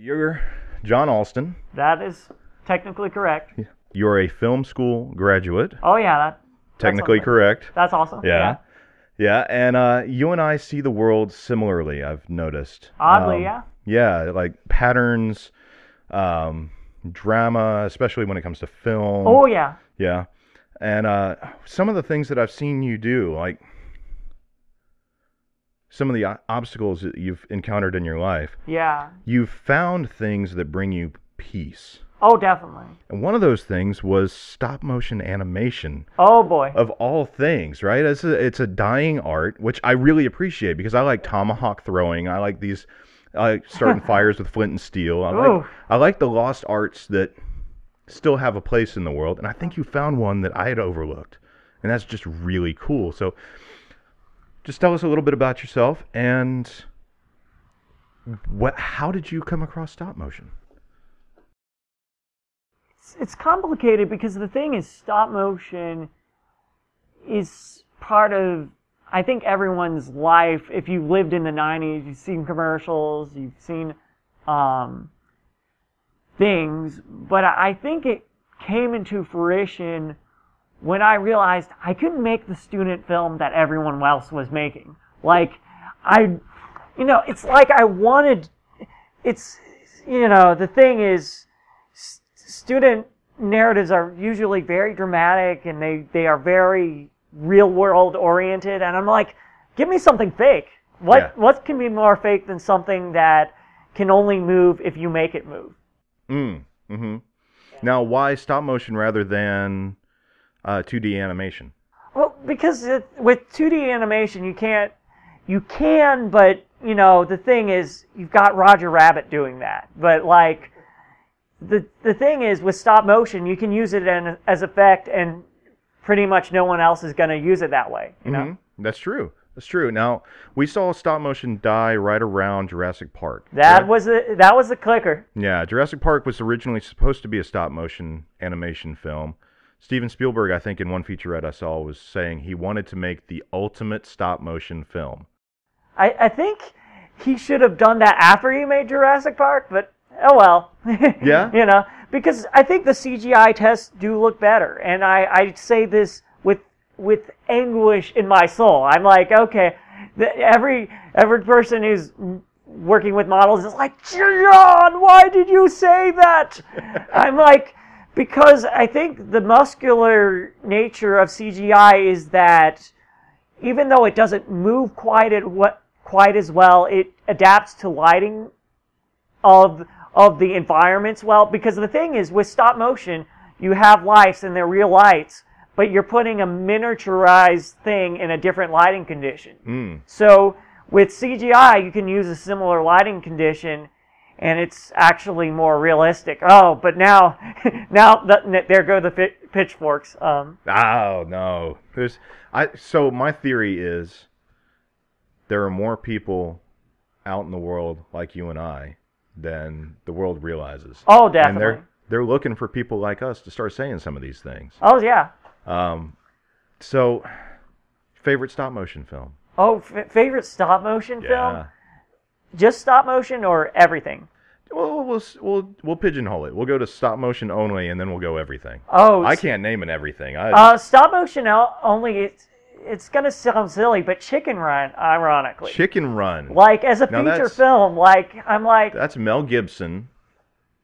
You're John Alston. That is technically correct. You're a film school graduate. Oh yeah, that, Technically something. correct. that's awesome. Yeah. Yeah, and uh, you and I see the world similarly. I've noticed. Oddly, Um, yeah. Yeah, like patterns, um, drama, especially when it comes to film. Oh yeah. Yeah. And uh, some of the things that I've seen you do, like some of the obstacles that you've encountered in your life, Yeah. you've found things that bring you peace. Oh definitely. And one of those things was stop motion animation Oh boy. of all things, right? It's a, it's a dying art, which I really appreciate because I like tomahawk throwing. I like these, I like starting fires with flint and steel. I like, Ooh. I like the lost arts that still have a place in the world. And I think you found one that I had overlooked. And that's just really cool. So just tell us a little bit about yourself and what, how did you come across stop motion? It's, complicated because the thing is stop motion is part of I think everyone's life. If you've lived in the '90s, you've seen commercials, you've seen um, things, but I think it came into fruition when I realized I couldn't make the student film that everyone else was making. Like, I, you know, it's like I wanted, it's, you know, the thing is, s- student narratives are usually very dramatic and they, they are very real world oriented. And I'm like, give me something fake. What, Yeah. what can be more fake than something that can only move if you make it move? Mm. Mm-hmm. Now, why stop motion rather than uh, 2D animation? Well, because it, with 2D animation, you can't, you can, but you know, the thing is, you've got Roger Rabbit doing that. But like, the the thing is, with stop motion, you can use it in, as effect, and pretty much no one else is going to use it that way. You know? Mhm. That's true. That's true. Now, we saw stop motion die right around Jurassic Park. That correct? was the that was the clicker. Yeah, Jurassic Park was originally supposed to be a stop motion animation film. Steven Spielberg, I think, in one featurette I saw, was saying he wanted to make the ultimate stop motion film. I, I think he should have done that after he made Jurassic Park, but oh well. Yeah? you know, because I think the CGI tests do look better, and I, I say this with with anguish in my soul. I'm like, okay, the, every every person who's working with models is like, John, why did you say that? I'm like, because I think the muscular nature of CGI is that even though it doesn't move quite at what quite as well, it adapts to lighting of of the environments well. Because the thing is, with stop motion, you have lights and they're real lights, but you're putting a miniaturized thing in a different lighting condition. Mm. So with CGI, you can use a similar lighting condition, and it's actually more realistic. Oh, but now, now the, there go the pitchforks. Um, Oh no. There's I so my theory is there are more people out in the world like you and I than the world realizes. oh, And definitely. they're they're looking for people like us to start saying some of these things. Oh yeah. Um so favorite stop motion film? Oh, f- favorite stop motion film? Just stop motion or everything? Well, we'll we'll we'll pigeonhole it. We'll go to stop motion only, and then we'll go everything. Oh, I can't name it everything. I, Uh, stop motion only. It's it's gonna sound silly, but Chicken Run, ironically, Chicken Run. like as a Now feature film, like I'm like, That's Mel Gibson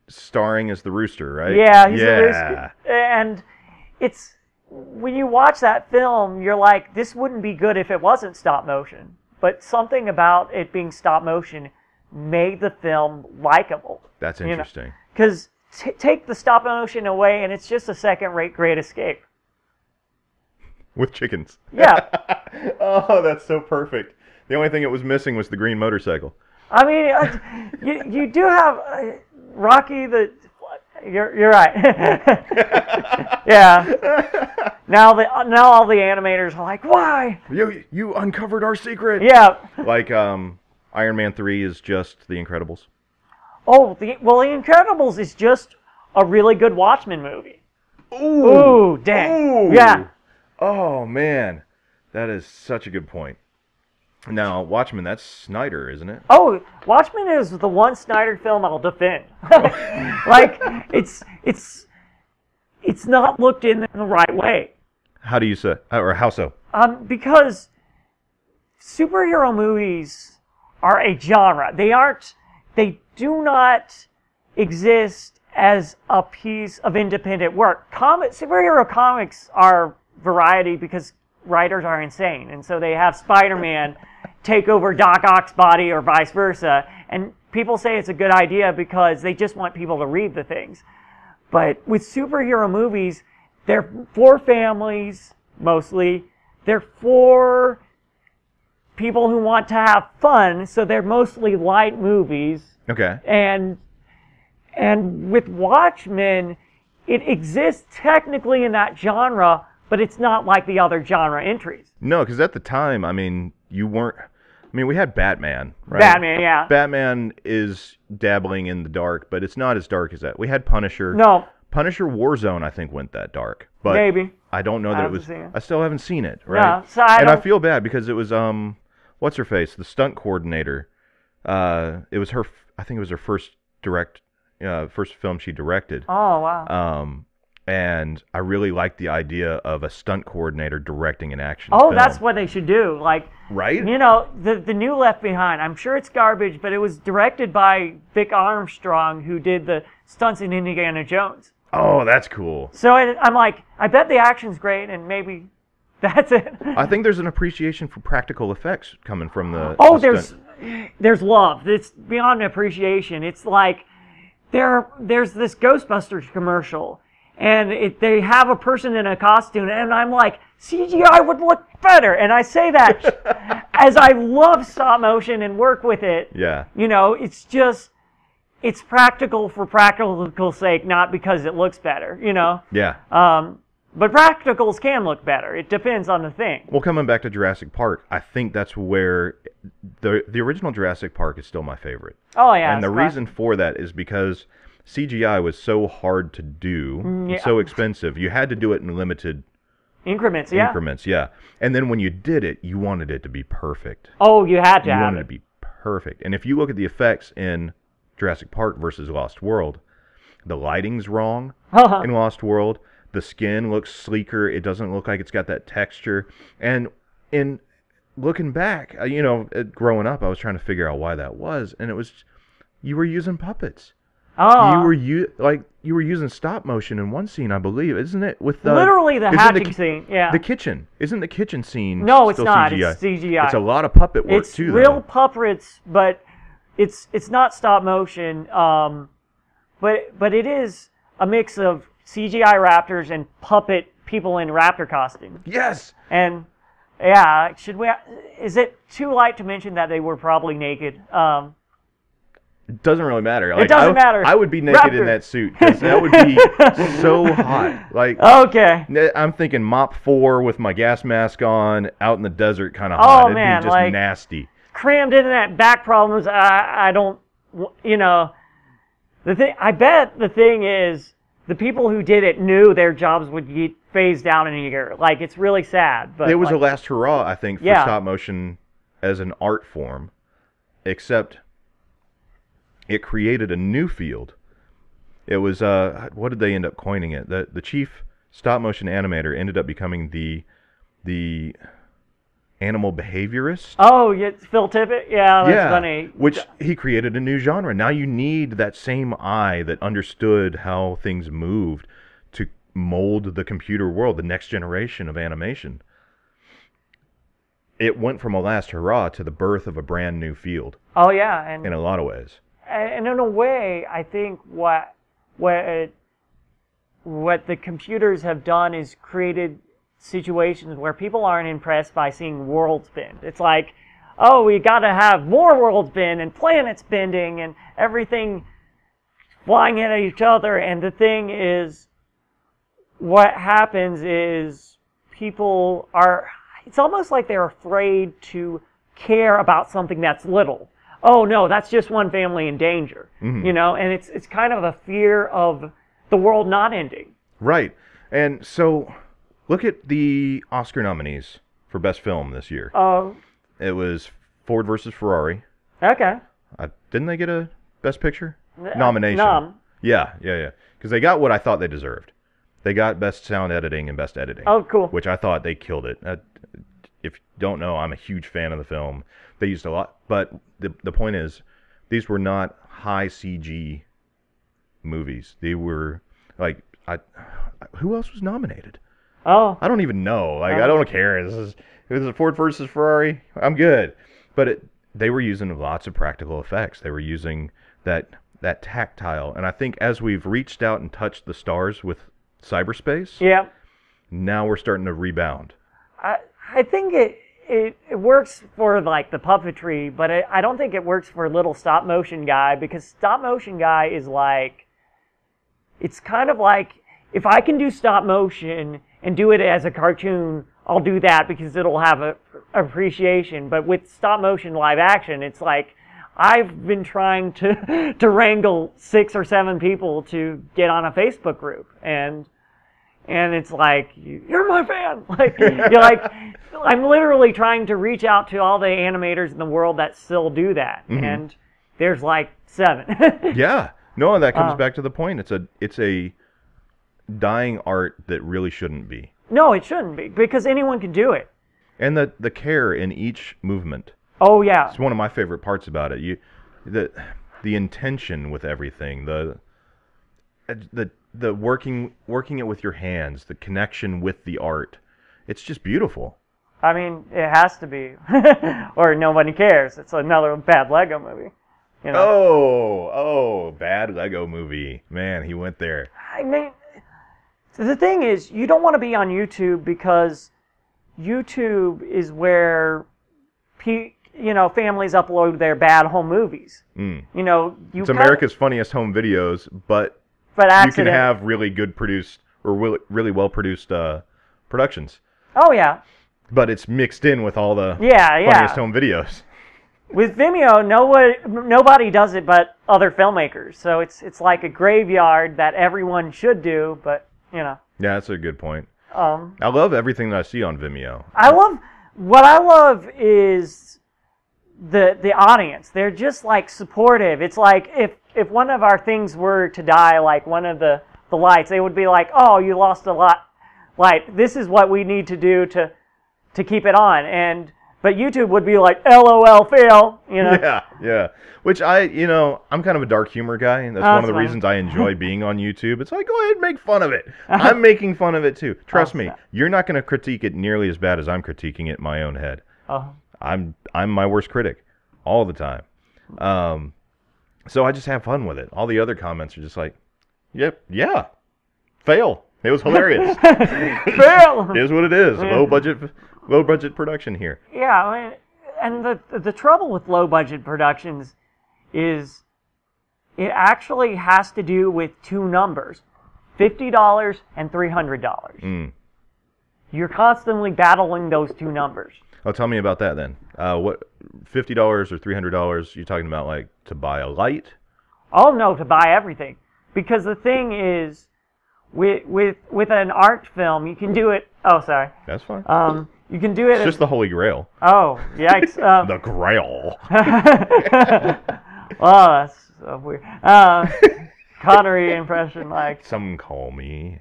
starring as the rooster, right? yeah, he's yeah. a risk, and it's when you watch that film, you're like, this wouldn't be good if it wasn't stop motion. But something about it being stop motion made the film likable. That's you know. interesting. Because t- take the stop motion away, and it's just a second-rate Great Escape. With chickens. Yeah. oh, that's so perfect. The only thing it was missing was the green motorcycle. I mean, you you do have uh, Rocky the. You're you're right. yeah. Now the now all the animators are like, why? You you uncovered our secret. Yeah. Like um, Iron Man three is just The Incredibles. Oh, the well, The Incredibles is just a really good Watchmen movie. Ooh. Ooh, dang. Ooh. Yeah. Oh man, that is such a good point. Now, Watchmen, that's Snyder, isn't it? Oh, Watchmen is the one Snyder film I'll defend. like it's it's it's not looked in the right way. How do you say, or how so? Um, because superhero movies are a genre. They aren't. They do not exist as a piece of independent work. Comic superhero comics are variety because writers are insane, and so they have Spider-Man take over Doc Ock's body or vice versa. And people say it's a good idea because they just want people to read the things. But with superhero movies, they're for families mostly. They're for people who want to have fun, so they're mostly light movies. Okay. And and with Watchmen, it exists technically in that genre, but it's not like the other genre entries. No, because at the time, I mean, you weren't. I mean, we had Batman, right? Batman, yeah. Batman is dabbling in the dark, but it's not as dark as that. We had Punisher. No, Punisher Warzone, I think, went that dark. But maybe. I don't know that it was. it. I still haven't seen it, right? Yeah, so I and I feel bad because it was um, what's her face, the stunt coordinator. Uh, it was her. I think it was her first direct, uh, first film she directed. Oh wow. Um, and I really like the idea of a stunt coordinator directing an action. oh, film. that's what they should do. Like right. You know, the the new Left Behind. I'm sure it's garbage, but it was directed by Vic Armstrong, who did the stunts in Indiana Jones. Oh, that's cool. So it, I'm like, I bet the action's great, and maybe that's it. I think there's an appreciation for practical effects coming from the. oh, the there's stunt- there's love. It's beyond appreciation. It's like there there's this Ghostbusters commercial, and it, they have a person in a costume, and I'm like, CGI would look better. And I say that as I love stop motion and work with it. Yeah. You know, it's just it's practical for practical sake, not because it looks better. You know, Yeah. um, but practicals can look better. It depends on the thing. Well, coming back to Jurassic Park, I think that's where the the original Jurassic Park is still my favorite. Oh yeah, and the reason for that is because CGI was so hard to do, yeah. so expensive. You had to do it in limited increments, yeah. increments, yeah. And then when you did it, you wanted it to be perfect. Oh, you had to You wanted it to be perfect. And if you look at the effects in Jurassic Park versus Lost World, the lighting's wrong in Lost World. The skin looks sleeker. It doesn't look like it's got that texture. And in looking back, uh, you know, uh, growing up, I was trying to figure out why that was, and it was you were using puppets. Oh, You were you like you were using stop motion in one scene, I believe, isn't it? With the literally the hatching ki- scene. Yeah, The kitchen isn't the kitchen scene. No, it's not. CGI? It's CGI. It's a lot of puppet work it's too. real though. puppets, but it's it's not stop motion. Um, but but it is a mix of CGI raptors and puppet people in raptor costumes. Yes. And yeah, should we? Is it too light to mention that they were probably naked? Um, It doesn't really matter. Like, doesn't I, matter. I would be naked Raptor. in that suit that would be so hot. Like okay. I'm thinking MOPP four with my gas mask on, out in the desert, kind of Oh, hot. It'd man, be just like- nasty. crammed into that back problems. I, I don't, you know, the thing. I bet the thing is the people who did it knew their jobs would get phased out in a year. Like it's really sad, but It was like, a last hurrah, I think, for Yeah. stop motion as an art form, except it created a new field. It was uh, what did they end up coining it? The the chief stop motion animator ended up becoming the the animal behaviorist. Oh, yeah, Phil Tippett. Yeah, that's funny. Which he created a new genre. Now you need that same eye that understood how things moved to mold the computer world, the next generation of animation. It went from a last hurrah to the birth of a brand new field Oh yeah, and in a lot of ways. And in a way, I think what what what the computers have done is created situations where people aren't impressed by seeing worlds bend. It's like, oh, we got to have more worlds bend and planets bending and everything flying at each other. And the thing is, what happens is people are. It's almost like they're afraid to care about something that's little. Oh no, that's just one family in danger. You know, and it's it's kind of a fear of the world not ending. Right. And so look at the Oscar nominees for best film this year. Uh, it was Ford versus Ferrari. Okay. Uh, didn't they get a Best Picture Uh, nomination? Nom. Yeah, yeah, yeah. Because they got what I thought they deserved. They got Best Sound Editing and Best Editing. Oh, cool. which I thought they killed it. If you don't know, I'm a huge fan of the film. They used a lot, but the the point is, these were not high CG movies. They were like I. Who else was nominated? Oh, I don't even know. Like I Oh. don't care. This is it was a Ford versus Ferrari. I'm good, but it, they were using lots of practical effects. They were using that that tactile, and I think as we've reached out and touched the stars with cyberspace, yeah. now we're starting to rebound. I I think it, it it works for like the puppetry, but it, I don't think it works for little stop motion guy because stop motion guy is like it's kind of like if I can do stop motion and do it as a cartoon, I'll do that because it'll have a appreciation. But with stop motion live action, it's like I've been trying to to wrangle six or seven people to get on a Facebook group and and it's like you're my fan like you're like i'm literally trying to reach out to all the animators in the world that still do that and there's like seven Yeah. No, that comes Uh. back to the point. It's a it's a dying art that really shouldn't be. no it shouldn't be because anyone can do it And the the care in each movement. oh yeah It's one of my favorite parts about it. You the the intention with everything, the the the working working it with your hands, the connection with the art. It's just beautiful. i mean it has to be or nobody cares it's another bad lego movie you know Oh, oh, bad Lego movie. Man, he went there. I mean, the thing is, you don't want to be on YouTube because YouTube is where, pe- you know, families upload their bad home movies. Mm. You know, you It's America's funniest home videos, but but you can have really good produced or really, really well produced uh, productions. Oh yeah, But it's mixed in with all the yeah, yeah. funniest home videos. With Vimeo, nobody nobody does it but other filmmakers. So it's it's like a graveyard that everyone should do, but you know. Yeah, that's a good point. Um, I love everything that I see on Vimeo. I love what I love is the the audience. They're just like supportive. It's like if if one of our things were to die, like one of the the lights, they would be like, "Oh, you lost a lot light. This is what we need to do to to keep it on." And but YouTube would be like, "LOL, fail," you know. Yeah, yeah. Which I, you know, I'm kind of a dark humor guy, and that's Oh, one of the fine. reasons I enjoy being on YouTube. It's like, go ahead and make fun of it. Uh-huh. I'm making fun of it too. Trust Oh, me, you're not going to critique it nearly as bad as I'm critiquing it in my own head. Oh, I'm I'm my worst critic all the time. Um, so I just have fun with it. All the other comments are just like, yep, yeah, fail. It was hilarious. fail. is what it is. Low budget, low budget production here. Yeah, I mean, and the the trouble with low budget productions is it actually has to do with two numbers, fifty dollars and three hundred dollars. Mm. You're constantly battling those two numbers. Oh, tell me about that then. Uh, what fifty dollars or three hundred dollars? You're talking about like to buy a light? Oh no, to buy everything, because the thing is, with with with an art film, you can do it. Oh, sorry. That's fine. Um, you can do it. it's as- just the Holy Grail. oh, yikes. Um, The Grail. oh, that's so weird. Uh, Connery impression, like, Some call me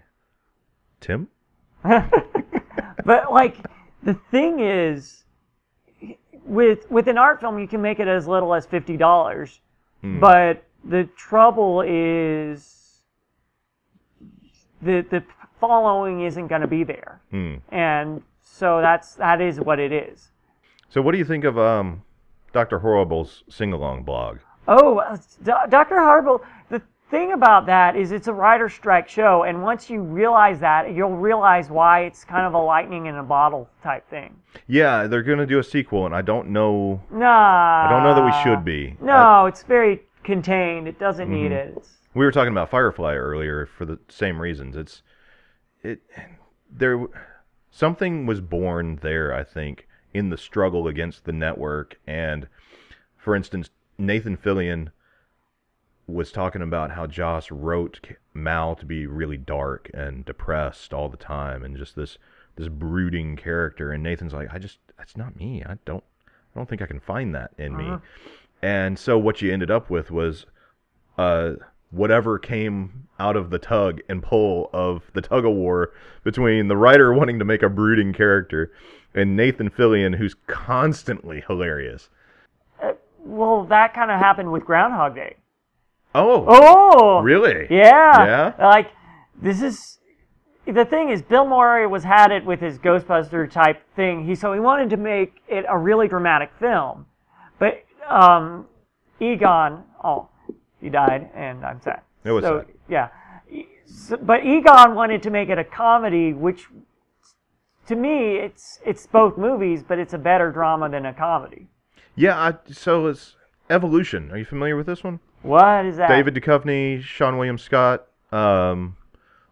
Tim. but like the thing is, with with an art film, you can make it as little as fifty dollars, Hmm. but the trouble is the the following isn't going to be there, Hmm. and so that's that is what it is. So, what do you think of um, Doctor Horrible's sing-along blog? Oh, uh, D- Dr. Horrible. the thing about that is it's a writer strike show, and once you realize that, you'll realize why it's kind of a lightning in a bottle type thing. Yeah, they're gonna do a sequel, and I don't know. Nah. I don't know that we should be. I- No, it's very contained. It doesn't need Mm-hmm. it. It's, we were talking about Firefly earlier for the same reasons. It's it there something was born there, I think, in the struggle against the network and for instance, Nathan Fillion was talking about how Joss wrote Mal to be really dark and depressed all the time and just this this brooding character and Nathan's like, I just that's not me. I don't I don't think I can find that in me. Uh-huh. And so what you ended up with was uh, whatever came out of the tug and pull of the tug of war between the writer wanting to make a brooding character and Nathan Fillion, who's constantly hilarious. Well, that kind of happened with Groundhog Day. Oh, Oh, really? Yeah. Yeah? Like this is the thing is Bill Murray was had it with his Ghostbuster type thing. He so he wanted to make it a really dramatic film, but um, Egon, oh, he died, and I'm sad. It was so, sad. Yeah. E- so- but Egon wanted to make it a comedy, which to me it's it's both movies, but it's a better drama than a comedy. Yeah, I, so it's Evolution. Are you familiar with this one? What is that? David Duchovny, Seann William Scott, um,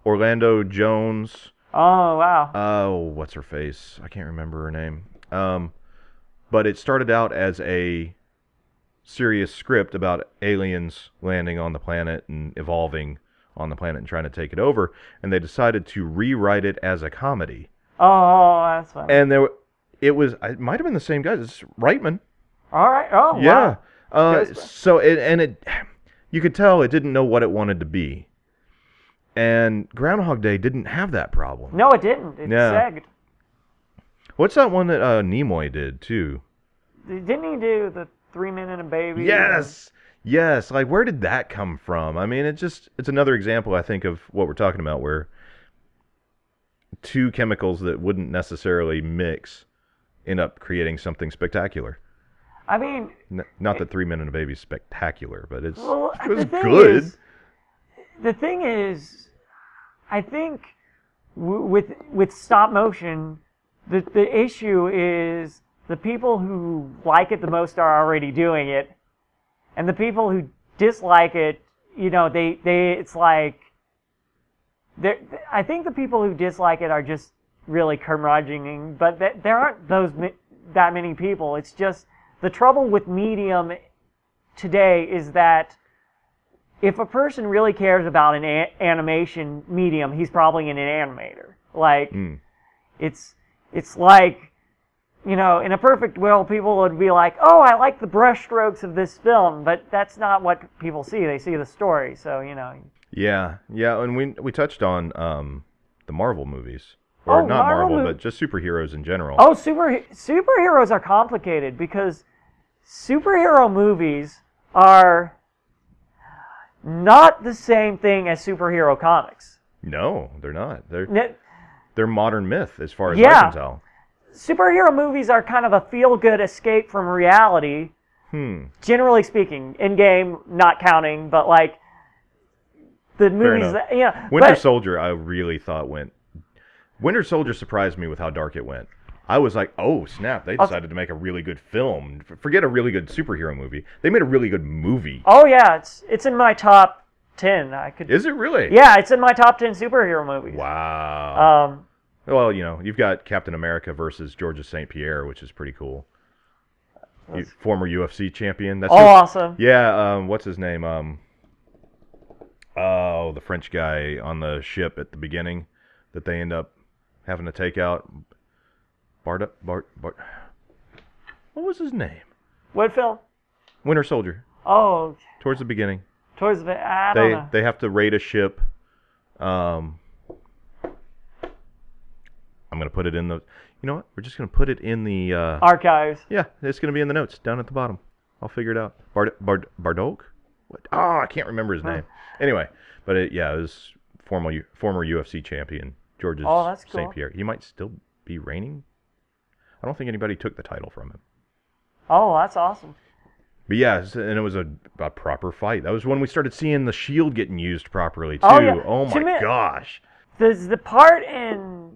Orlando Jones. Oh wow. Oh, what's her face? I can't remember her name. Um, but it started out as a serious script about aliens landing on the planet and evolving on the planet and trying to take it over, and they decided to rewrite it as a comedy. Oh, that's fun. And there, it was. It might have been the same guys. It's Reitman. All right. Oh, Yeah. wow. Uh, so it and it, you could tell it didn't know what it wanted to be. And Groundhog Day didn't have that problem. No, it didn't. It Yeah. sagged. What's that one that uh, Nimoy did too? Didn't he do the Three Men and a Baby? Yes, yes. Like where did that come from? I mean, it just it's another example I think of what we're talking about, where two chemicals that wouldn't necessarily mix end up creating something spectacular. I mean, N- not that Three Men and a Baby is spectacular, but it's well, it was the good. is, the thing is, I think w- with with stop motion, the the issue is the people who like it the most are already doing it, and the people who dislike it, you know, they they it's like. There, I think the people who dislike it are just really curmudgeoning, but th- there aren't those mi- that many people. It's just the trouble with medium today is that if a person really cares about an a- animation medium, he's probably an animator. Like Mm. it's it's like you know, in a perfect world, people would be like, "Oh, I like the brushstrokes of this film," but that's not what people see. They see the story. So you know, Yeah, yeah, and we we touched on um, the Marvel movies, or Oh, not Marvel Marvel, but just superheroes in general. Oh, super superheroes are complicated because superhero movies are not the same thing as superhero comics. No, they're not. They're they're modern myth as far as I can tell. Superhero movies are kind of a feel-good escape from reality, Hmm. generally speaking. Endgame, not counting, but like the movies that you know. Winter but, Soldier, I really thought went. Winter Soldier surprised me with how dark it went. I was like, oh snap! They decided to make a really good film. Forget a really good superhero movie. They made a really good movie. oh yeah, it's it's in my top ten. I could. Is it really? yeah, it's in my top ten superhero movies. Wow. Um, well, you know, you've got Captain America versus Georges St. Pierre, which is pretty cool. You, former UFC champion. That's who- awesome. Yeah, um, what's his name? Um, oh, the French guy on the ship at the beginning that they end up having to take out. Bart, Bart, Bart. What was his name? What film? Winter Soldier. Oh, Towards the beginning, towards the I don't they know. they have to raid a ship. Um, I'm gonna put it in the. You know what? We're just gonna put it in the. Uh, Archives. Yeah, it's gonna be in the notes down at the bottom. I'll figure it out. Bard Bard Bardolk? What? Oh, I can't remember his name. Anyway, but it, yeah, it was former former UFC champion Georges Oh, that's cool. St. Pierre. He might still be reigning. I don't think anybody took the title from him. Oh, that's awesome. But yeah, and it was a, a proper fight. That was when we started seeing the shield getting used properly too. Oh, yeah. Oh my me- gosh. There's the part in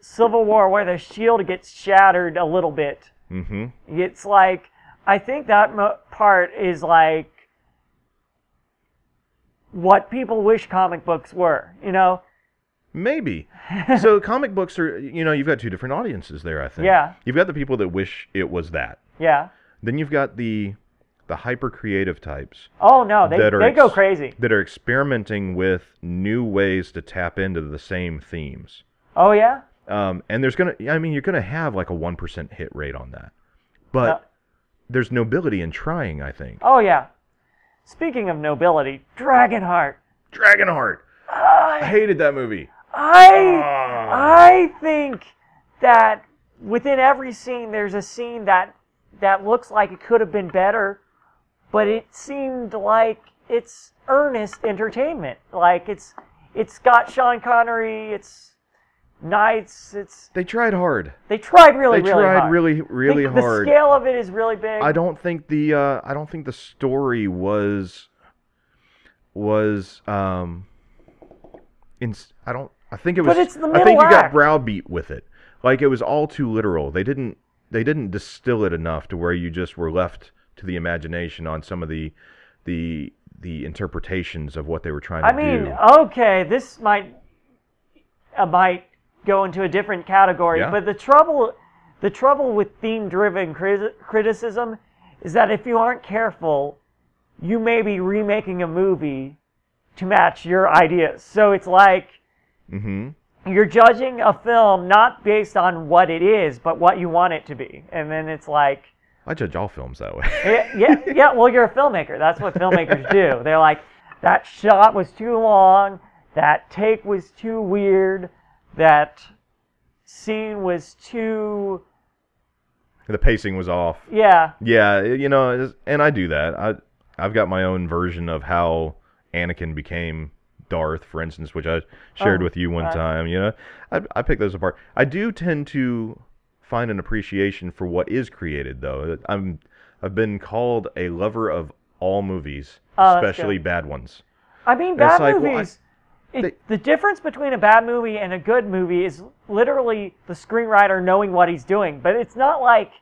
Civil War where the shield gets shattered a little bit. Mm-hmm. It's like I think that mo- part is like what people wish comic books were. You know? Maybe. so comic books are, you know, you've got two different audiences there. I think. Yeah. You've got the people that wish it was that. Yeah. Then you've got the the hyper creative types Oh no, they That are they go ex- crazy. that are experimenting with new ways to tap into the same themes. Oh yeah. Um, and there's gonna, I mean, you're gonna have like a one percent hit rate on that, but No. there's nobility in trying. I think. Oh yeah. Speaking of nobility, Dragonheart. Dragonheart. I hated that movie. I, Ah. I think that within every scene there's a scene that that looks like it could have been better, but it seemed like it's earnest entertainment. Like it's it's got Sean Connery, it's Knights, it's They tried hard. they tried really They really tried hard. really really the, hard. The scale of it is really big. I don't think the uh, I don't think the story was was um in I don't I think it was But it's the I think middle you got act. browbeat with it. Like it was all too literal. They didn't they didn't distill it enough to where you just were left to the imagination on some of the the the interpretations of what they were trying to do. I mean, do. okay, this might uh, might go into a different category, Yeah. but the trouble the trouble with theme-driven criti- criticism is that if you aren't careful, you may be remaking a movie to match your ideas. So it's like Mhm. you're judging a film not based on what it is, but what you want it to be. And then it's like I judge all films that way. yeah, yeah, yeah, well, you're a filmmaker. That's what filmmakers do. They're like, that shot was too long, that take was too weird, that scene was too, the pacing was off. yeah, Yeah, you know, and I do that. I I've got my own version of how Anakin became Darth, for instance, which I shared Oh, with you one right. time. You know, I I pick those apart. I do tend to find an appreciation for what is created, though. I'm I've been called a lover of all movies, Oh, especially bad ones. I mean, bad like, well, I- movies. it, they- the difference between a bad movie and a good movie is literally the screenwriter knowing what he's doing. But it's not like,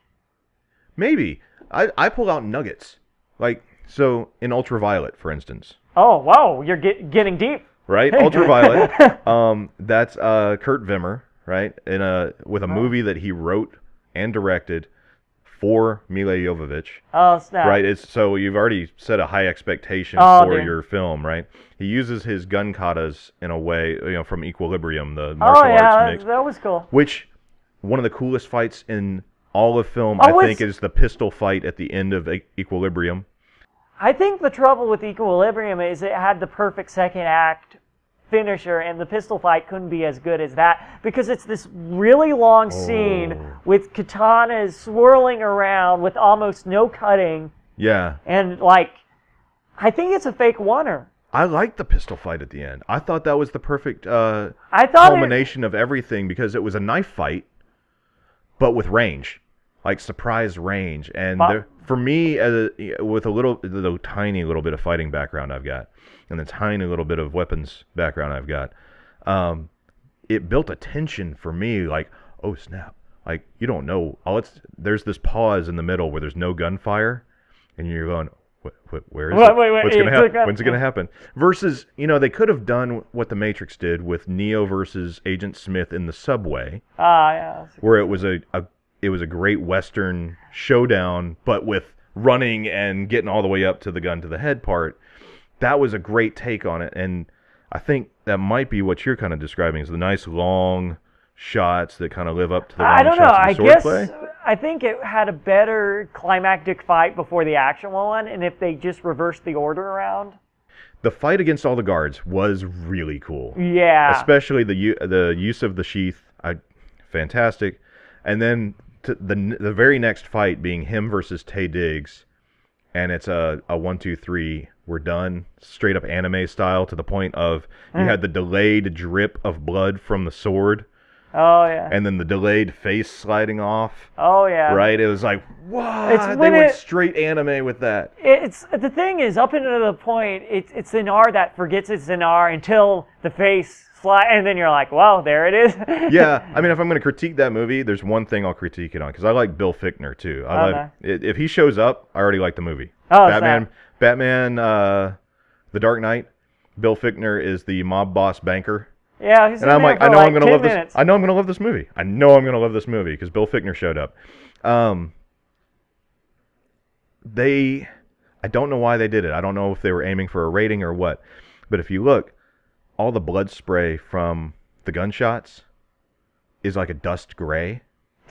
Maybe I I pull out nuggets, like so in Ultraviolet, for instance. Oh, whoa, you're get, getting deep. right? Ultraviolet. um, that's uh, Kurt Wimmer, right? In a with a movie that he wrote and directed for Milla Jovovich, Oh, snap. right? It's so you've already set a high expectation Oh, for dude. your film, right? He uses his gun katas in a way, you know, from Equilibrium, the martial Oh, yeah, arts that, mix, that was cool. which one of the coolest fights in all of film, Oh, I think, is the pistol fight at the end of Equilibrium. I think the trouble with Equilibrium is it had the perfect second act finisher, and the pistol fight couldn't be as good as that because it's this really long scene Oh. with katanas swirling around with almost no cutting, Yeah, and like, I think it's a fake oneer. I liked the pistol fight at the end. I thought that was the perfect. Uh, I thought it, culmination of everything because it was a knife fight, but with range, like surprise range. And Bob- there, for me, as a, with a little, the tiny little bit of fighting background I've got, and the tiny little bit of weapons background I've got, um, it built a tension for me. Like, oh snap! Like you don't know. All it's there's this pause in the middle where there's no gunfire, and you're going. What, what, where is Wait, it? wait, wait, What's gonna took happen? When's it gonna happen? Versus, you know, they could have done what the Matrix did with Neo versus Agent Smith in the subway, Ah, yeah. where it was a, a it was a great Western showdown, but with running and getting all the way up to the gun to the head part. That was a great take on it, and I think that might be what you're kind of describing is the nice long shots that kind of live up to the I don't know. I guess play. I think it had a better climactic fight before the actual one, and if they just reversed the order around, The fight against all the guards was really cool. yeah. especially the the use of the sheath, I, fantastic. And then the the very next fight being him versus Taye Diggs, and it's a a one two three. We're done, straight up anime style to the point of you Mm. had the delayed drip of blood from the sword, oh yeah. and then the delayed face sliding off. oh yeah. Right? It was like, what? They went it- straight anime with that. It's the thing is up until the point. It's it's an R that forgets it's an R until the face slide, and then you're like, well, there it is. yeah, I mean, if I'm going to critique that movie, there's one thing I'll critique it on because I like Bill Fichtner too. I like if he shows up, I already like the movie. Oh, Batman. Batman, uh, The Dark Knight. Bill Fichtner is the mob boss banker, yeah. He's and I'm like, I know like I'm going to love minutes. this. I know I'm going to love this movie. I know I'm going to love this movie because Bill Fichtner showed up. Um, they, I don't know why they did it. I don't know if they were aiming for a rating or what. But if you look, all the blood spray from the gunshots is like a dust gray.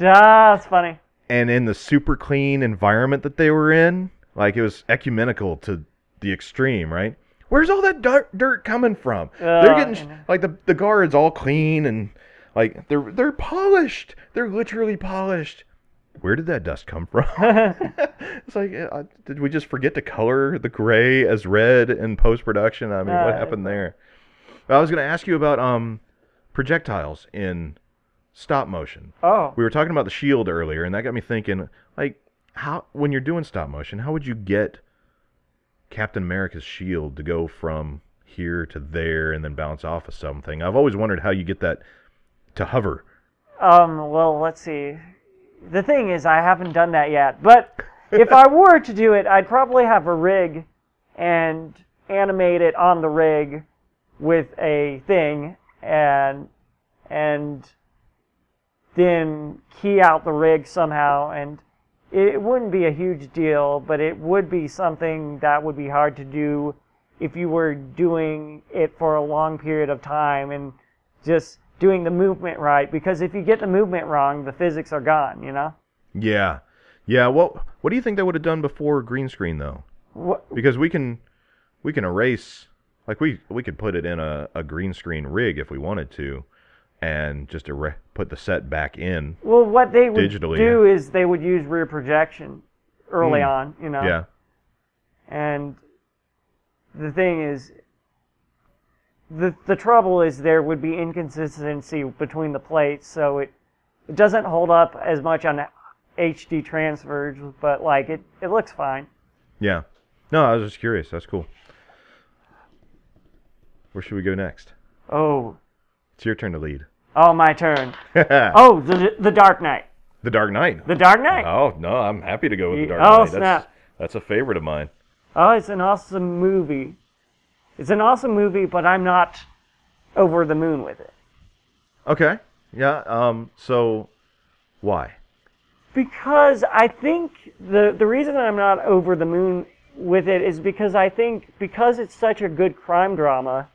Ah, that's funny. and in the super clean environment that they were in, like it was ecumenical to the extreme, right? Where's all that dirt, dirt coming from? they're Uh, getting like the the guards all clean and like they're they're polished. They're literally polished. Where did that dust come from? it's like, uh, did we just forget to color the gray as red in post production? I mean, what Uh, happened there? I was going to ask you about um projectiles in stop motion. oh, We were talking about the shield earlier, and that got me thinking, like, how when you're doing stop motion, how would you get Captain America's shield to go from here to there and then bounce off of something? I've always wondered how you get that to hover. Um, well, let's see. The thing is, I haven't done that yet. But if I were to do it, I'd probably have a rig and animate it on the rig with a thing and and then key out the rig somehow and it wouldn't be a huge deal, but it would be something that would be hard to do if you were doing it for a long period of time and just doing the movement right. Because if you get the movement wrong, the physics are gone, you know? Yeah, yeah. What what do you think they would have done before green screen though? What, Because we can we can erase like we we could put it in a, a green screen rig if we wanted to, and just erase, put the set back in. well, what they would Digitally, do is they would use rear projection early Hmm. on, you know? Yeah. And the thing is, the the trouble is there would be inconsistency between the plates, so it it doesn't hold up as much on HD transfers, but like it it looks fine. Yeah. No, I was just curious. That's cool. Where should we go next? Oh, It's your turn to lead. oh, my turn. Oh, the the Dark Knight. The Dark Knight. The Dark Knight. Oh no, I'm happy to go with the Dark oh, Knight. That's, snap. that's a favorite of mine. Oh, it's an awesome movie. It's an awesome movie, but I'm not over the moon with it. Okay. Yeah. Um. So, why? Because I think the the reason I'm not over the moon with it is because I think because it's such a good crime drama,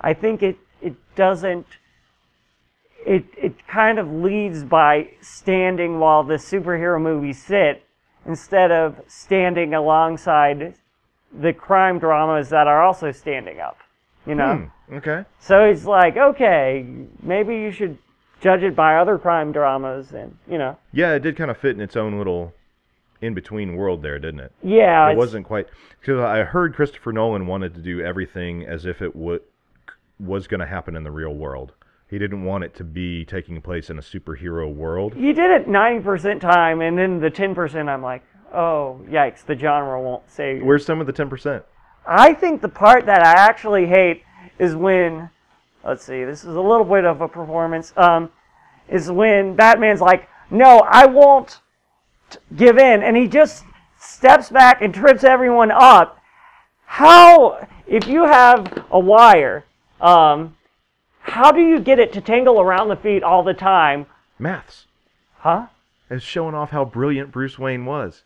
I think it it doesn't it it kind of leads by standing while the superhero movies sit instead of standing alongside the crime dramas that are also standing up. You know? Hmm. Okay. So it's like, okay, maybe you should judge it by other crime dramas and you know. Yeah, it did kind of fit in its own little in between world there, didn't it? Yeah, it wasn't quite because I heard Christopher Nolan wanted to do everything as if it would was going to happen in the real world. He didn't want it to be taking place in a superhero world. He did it 90% time, and then the 10%, I'm like, oh, yikes, the genre won't save you. Where's some of the ten percent? I think the part that I actually hate is when, let's see, this is a little bit of a performance, um, is when Batman's like, no, I won't t- give in, and he just steps back and trips everyone up. How, if you have a wire, um, how do you get it to tangle around the feet all the time? Maths. Huh? It's showing off how brilliant Bruce Wayne was.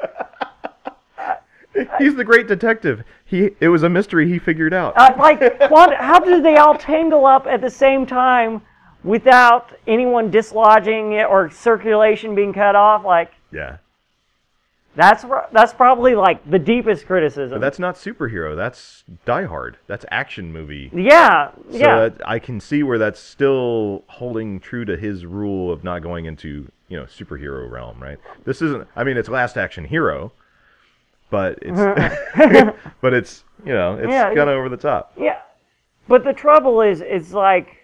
He's the great detective. He it was a mystery he figured out. Uh, like, quant- how did they all tangle up at the same time without anyone dislodging it or circulation being cut off? Like, yeah. That's that's probably like the deepest criticism. But that's not superhero. That's Die Hard. That's action movie. yeah, So yeah, I can see where that's still holding true to his rule of not going into you know superhero realm, right? This isn't. I mean, it's Last Action Hero, but it's uh-huh. but it's you know it's Yeah, kind of over the top. yeah. But the trouble is, it's like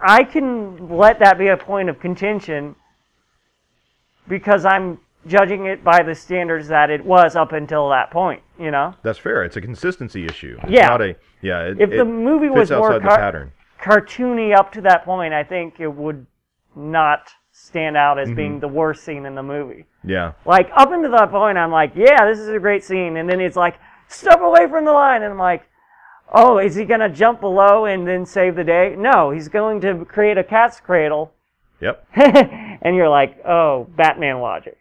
I can let that be a point of contention because I'm judging it by the standards that it was up until that point. You know. That's fair. It's a consistency issue. It's Yeah. Not a, yeah. It, If the movie was more car- pattern. cartoony up to that point, I think it would not stand out as Mm-hmm. being the worst scene in the movie. Yeah. Like up until that point, I'm like, yeah, this is a great scene, and then it's like, step away from the line, and I'm like, oh, is he gonna jump below and then save the day? No, he's going to create a cat's cradle, Yep. and you're like, oh, Batman logic.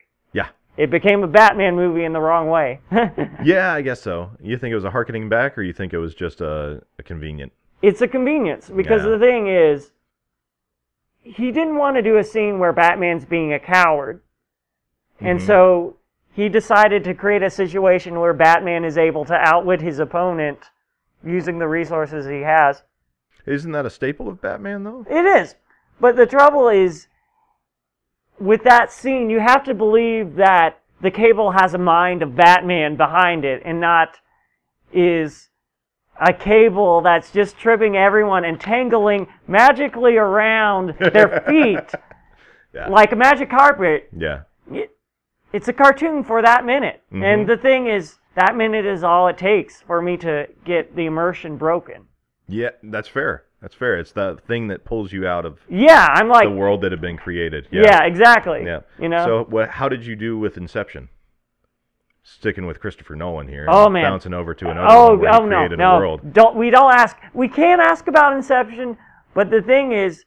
It became a Batman movie in the wrong way. Yeah, I guess so. You think it was a harkening back, or you think it was just a, a convenient? it's a convenience because Yeah. the thing is he didn't want to do a scene where batman's being a coward And Mhm. so he decided to create a situation where Batman is able to outwit his opponent using the resources he has. Isn't that a staple of Batman though? It is. But the trouble is, with that scene, you have to believe that the cable has a mind of Batman behind it and not is a cable that's just tripping everyone and tangling magically around their feet Yeah. like a magic carpet. yeah. It- It's a cartoon for that minute. Mhm. And the thing is, that minute is all it takes for me to get the immersion broken. Yeah, that's fair. That's fair. It's the thing that pulls you out of Yeah, I'm like, the world that had been created. yeah. exactly. Yeah. You know? So, what? How did you do with Inception? Sticking with Christopher Nolan here. Oh, man. Bouncing over to another Oh, one oh no, no. Don't we don't ask. We can't ask about Inception, but the thing is,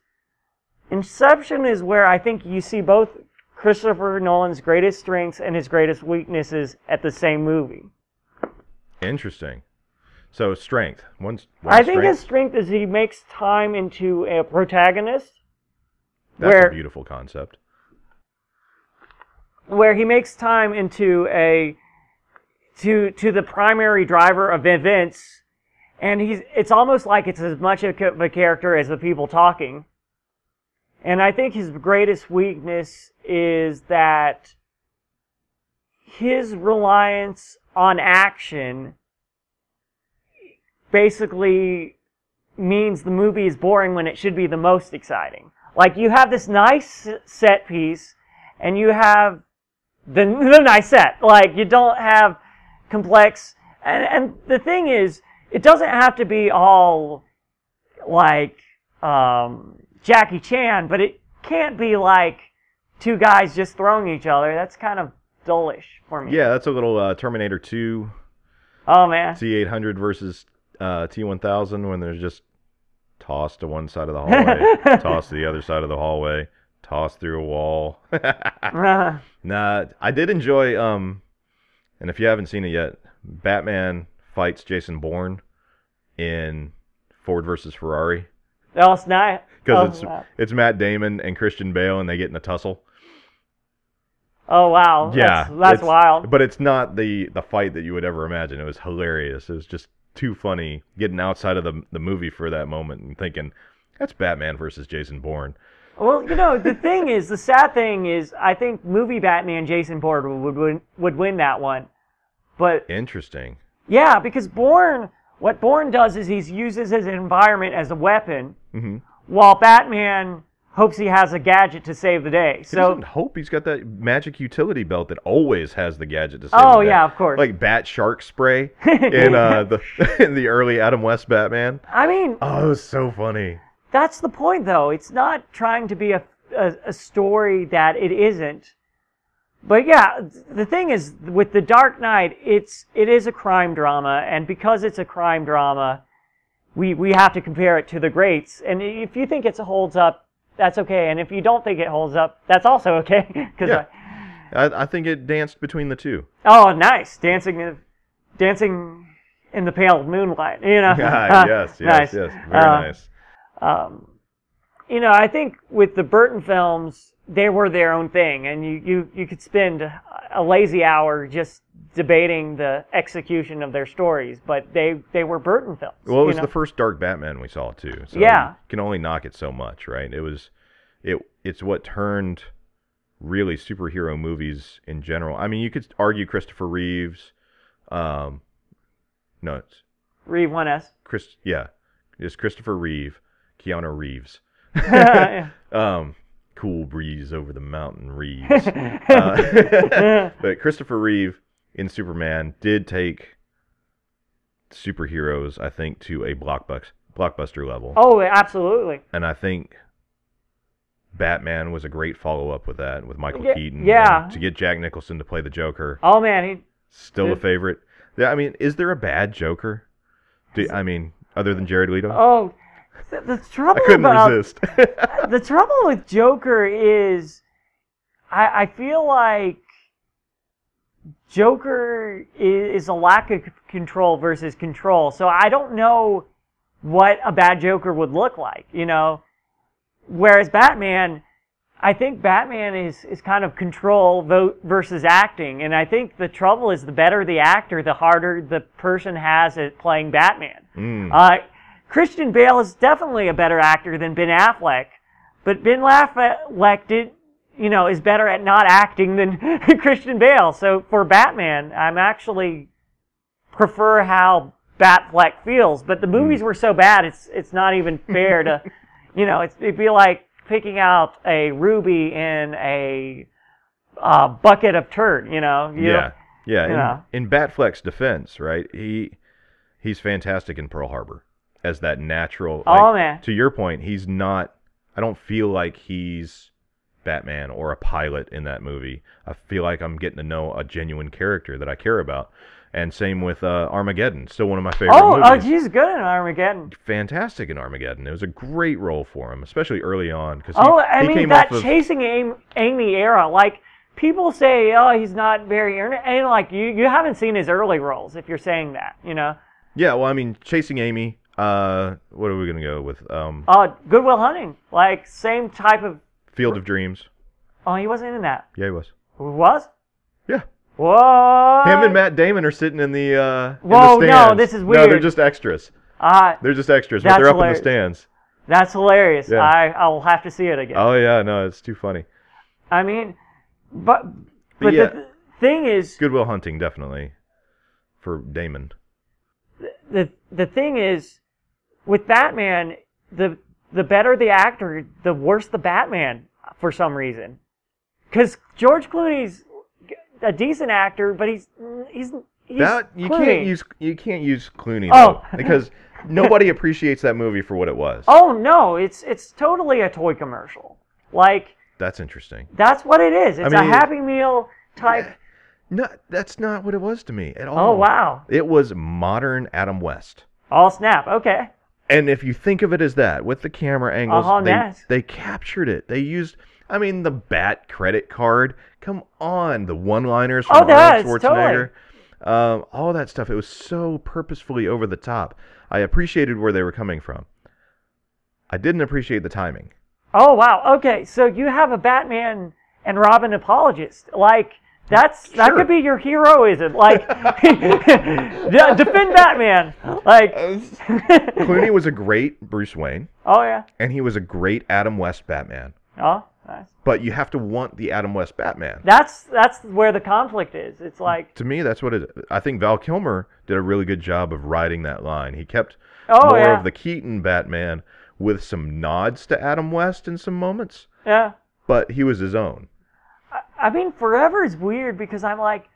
Inception is where I think you see both Christopher Nolan's greatest strengths and his greatest weaknesses at the same movie. Interesting. So strength. One. one I think strength. his strength is he makes time into a protagonist, that's where a beautiful concept. where he makes time into a to to the primary driver of events, and he's it's almost like it's as much of a character as the people talking. And I think his greatest weakness is that his reliance on action basically means the movie is boring when it should be the most exciting. Like you have this nice set piece, and you have the, the nice set. Like you don't have complex, and, and the thing is, it doesn't have to be all like um, Jackie Chan, but it can't be like two guys just throwing each other. That's kind of dullish for me. Yeah, that's a little uh, Terminator 2 Oh man. T800 versus uh, T1000 when there's just tossed to one side of the hallway, tossed to the other side of the hallway, tossed through a wall. Uh, nah, I did enjoy. Um, and if you haven't seen it yet, Batman fights Jason Bourne in Ford versus Ferrari that it's not. because oh, it's wow. it's Matt Damon and Christian Bale and they get in a tussle. Oh wow. Yeah, That's, that's wild. But it's not the the fight that you would ever imagine. It was hilarious. It was just too funny getting outside of the the movie for that moment and thinking that's Batman versus Jason Bourne. Well, you know, the thing is, the sad thing is, I think movie Batman Jason Bourne would win, would win that one. But Interesting. yeah, because Bourne, what Bourne does is he uses his environment as a weapon, hmm while Batman hopes he has a gadget to save the day. He So, doesn't hope he's got that magic utility belt that always has the gadget to save the day. Oh yeah, of course. like bat shark spray in uh, the in the early Adam West Batman. I mean, Oh, it was so funny. that's the point, though. It's not trying to be a, a, a story that it isn't. But yeah, the thing is, with The Dark Knight, it's it is a crime drama, and because it's a crime drama, we we have to compare it to the greats. And if you think it holds up, that's okay. And if you don't think it holds up, that's also okay. Because Yeah. I, I think it danced between the two. oh, nice dancing, in, dancing in the pale moonlight. You know. Yes, yes, Nice. yes. Very Uh, nice. um, you know, I think with the Burton films, they were their own thing, and you, you, you could spend a lazy hour just debating the execution of their stories, but they, they were Burton films. Well, it was know? the first Dark Batman we saw too. So Yeah. you can only knock it so much, right? It was, it it's what turned really superhero movies in general. I mean, you could argue Christopher Reeves. Um, no, it's Reeve 1S. Chris. Yeah, it's Christopher Reeve, Keanu Reeves. Yeah. um, cool breeze over the mountain, Reeves. Uh, but Christopher Reeve in Superman did take superheroes, I think, to a blockbuster blockbuster level, oh, absolutely. and I think Batman was a great follow up with that with Michael Yeah, Keaton. yeah. to get Jack Nicholson to play the Joker, Oh, man. He, still a favorite. Yeah, I mean, is there a bad Joker? Do, I mean, other than Jared Leto, oh, the, the trouble I couldn't about resist. the trouble with Joker is, I, I feel like Joker is, is a lack of c- control versus control. So I don't know what a bad Joker would look like, you know. Whereas Batman I think Batman is, is kind of control vote versus acting, and I think the trouble is the better the actor, the harder the person has at playing Batman. Mm. Uh, Christian Bale is definitely a better actor than Ben Affleck, but Ben Affleck did, you know, is better at not acting than Christian Bale. So for Batman, I'm actually prefer how Batfleck feels. But the movies were so bad, it's it's not even fair to, you know, it's, it'd be like picking out a ruby in a uh, bucket of turd. You know, you yeah, yeah. In, know. in Batfleck's defense, right? He he's fantastic in Pearl Harbor as that natural. Oh, like, man. To your point, he's not. I don't feel like he's Batman or a pilot in that movie. I feel like I'm getting to know a genuine character that I care about. And same with uh, Armageddon, still one of my favorite Oh, oh, he's good in Armageddon. Fantastic in Armageddon. It was a great role for him, especially early on because he, Oh, I he mean that of chasing Amy, Amy era. Like people say, oh, he's not very earnest, and like you, you haven't seen his early roles. If you're saying that, you know. yeah. Well, I mean, chasing Amy. Uh, what are we gonna go with? Um, Uh, Good Will Hunting, like same type of. Field of Dreams. Oh, he wasn't in that. Yeah, he was. Who was? Yeah. What? Him and Matt Damon are sitting in the. Uh, in the Whoa, no, stands. this is No, they're weird. just extras. Uh, They're just extras, but That's they're up hilarious. in the stands. that's hilarious. Yeah. I I will have to see it again. Oh yeah, no, it's too funny. I mean, but but yeah. the th- thing is, Good Will Hunting, definitely, for Damon. the the thing is with Batman, the the better the actor, the worse the Batman for some reason. Because George Clooney's a decent actor, but he's he's he's that you Clooney. can't use you can't use Clooney Oh. because nobody appreciates that movie for what it was. Oh no, it's it's totally a toy commercial. Like That's interesting. that's what it is. It's mean- a Happy Meal type. No, that's not what it was to me at oh, all. Oh wow! It was modern Adam West. All snap. Okay. And if you think of it as that, with the camera angles, Uh-huh, they, nice. they captured it. They used, I mean, the Bat credit card. Come on, the one-liners Oh, from that Arnold Schwarzenegger, um, all that stuff. It was so purposefully over the top. I appreciated where they were coming from. I didn't appreciate the timing. Oh wow. Okay, so you have a Batman and Robin apologist. Like that's that Sure. could be your hero, isn't Like de- defend Batman. Like uh, Clooney was a great Bruce Wayne, Oh yeah. and he was a great Adam West Batman. Oh, nice. But you have to want the Adam West Batman. That's that's where the conflict is. It's like to me, that's what it. I think Val Kilmer did a really good job of riding that line. He kept Oh, more yeah. of the Keaton Batman with some nods to Adam West in some moments, yeah. but he was his own. I mean, forever is weird because I'm like,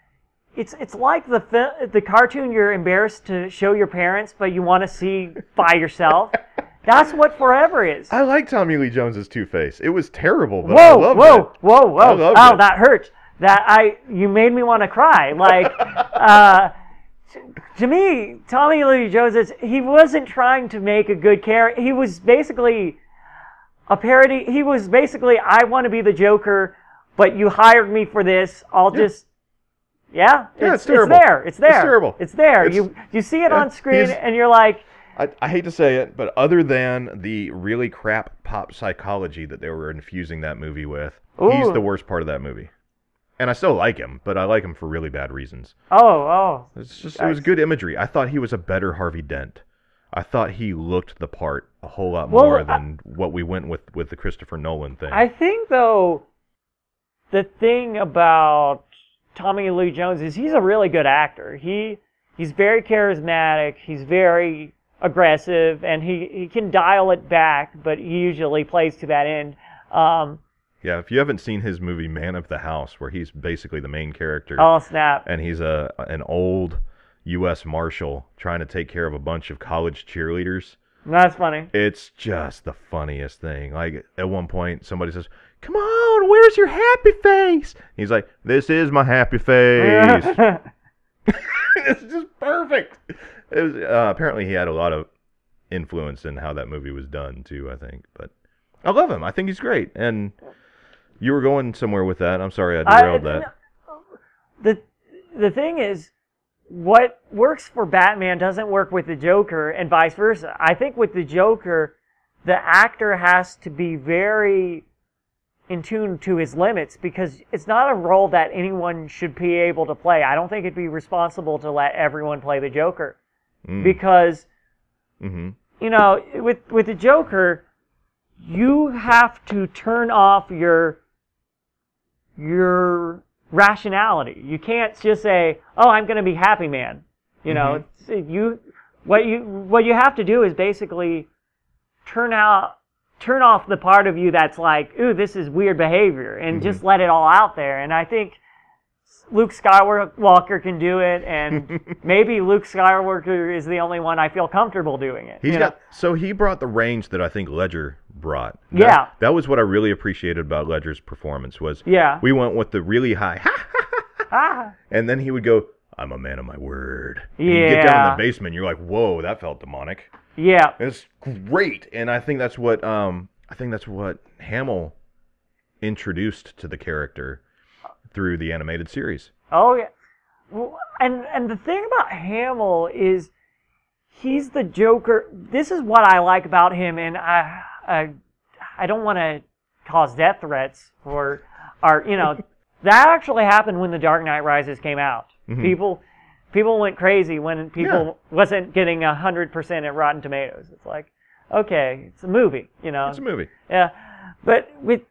it's it's like the fi- the cartoon you're embarrassed to show your parents, but you want to see by yourself. That's what forever is. I like Tommy Lee Jones's Two Face. It was terrible, but I Whoa, loved whoa, it. whoa, I whoa! loved Oh, it. that hurt. That I you made me want to cry. Like, uh, to, to me, Tommy Lee Jones is he wasn't trying to make a good character. He was basically a parody. He was basically I want to be the Joker, but you hired me for this. I'll Yeah. just. Yeah, Yeah, it's, it's terrible. there. It's there. terrible. It's there. It's- you you see it yeah, on screen, and you're like, I, I hate to say it, but other than the really crap pop psychology that they were infusing that movie with, he's the worst part of that movie. And I still like him, but I like him for really bad reasons. oh, oh, It's just it was good imagery. I thought he was a better Harvey Dent. I thought he looked the part a whole lot Well, more I- than what we went with with the Christopher Nolan thing. I think though, the thing about Tommy Lee Jones is he's a really good actor. He he's very charismatic. He's very aggressive, and he he can dial it back, but he usually plays to that end. Um, yeah, if you haven't seen his movie Man of the House, where he's basically the main character, oh snap! and he's a an old U.S. Marshal trying to take care of a bunch of college cheerleaders. That's funny. It's just the funniest thing. Like at one point, somebody says, "Come on, where's your happy face?" He's like, "This is my happy face." it's just perfect. It was, uh, apparently, he had a lot of influence in how that movie was done too. I think, but I love him. I think he's great. And you were going somewhere with that. I'm sorry I derailed that. the the thing is, what works for Batman doesn't work with the Joker, and vice versa. I think with the Joker, the actor has to be very in tune to his limits because it's not a role that anyone should be able to play. I don't think it'd be responsible to let everyone play the Joker Mm. because hmm you know with with the Joker you have to turn off your your rationality. You can't just say, "Oh, I'm going to be happy man." You know, it's, you what you what you have to do is basically turn out turn off the part of you that's like, "Ooh, this is weird behavior," and mm-hmm. just let it all out there. And I think Luke Skywalker can do it, and maybe Luke Skywalker is the only one I feel comfortable doing it. He's you know? got so he brought the range that I think Ledger brought. That- Yeah. that was what I really appreciated about Ledger's performance was yeah. we went with the really high, and then he would go, "I'm a man of my word." And you get down in the basement, you're like, "Whoa, that felt demonic." Yeah. It's great, and I think that's what um I think that's what Hamill introduced to the character through the animated series. Oh yeah, Well, and and the thing about Hamill is he's the Joker. This is what I like about him, and I I, I don't want to cause death threats or our you know that actually happened when The Dark Knight Rises came out. Mhm. People people went crazy when people Yeah. wasn't getting a hundred percent at Rotten Tomatoes. It's like okay, it's a movie, you know. It's a movie. Yeah, but with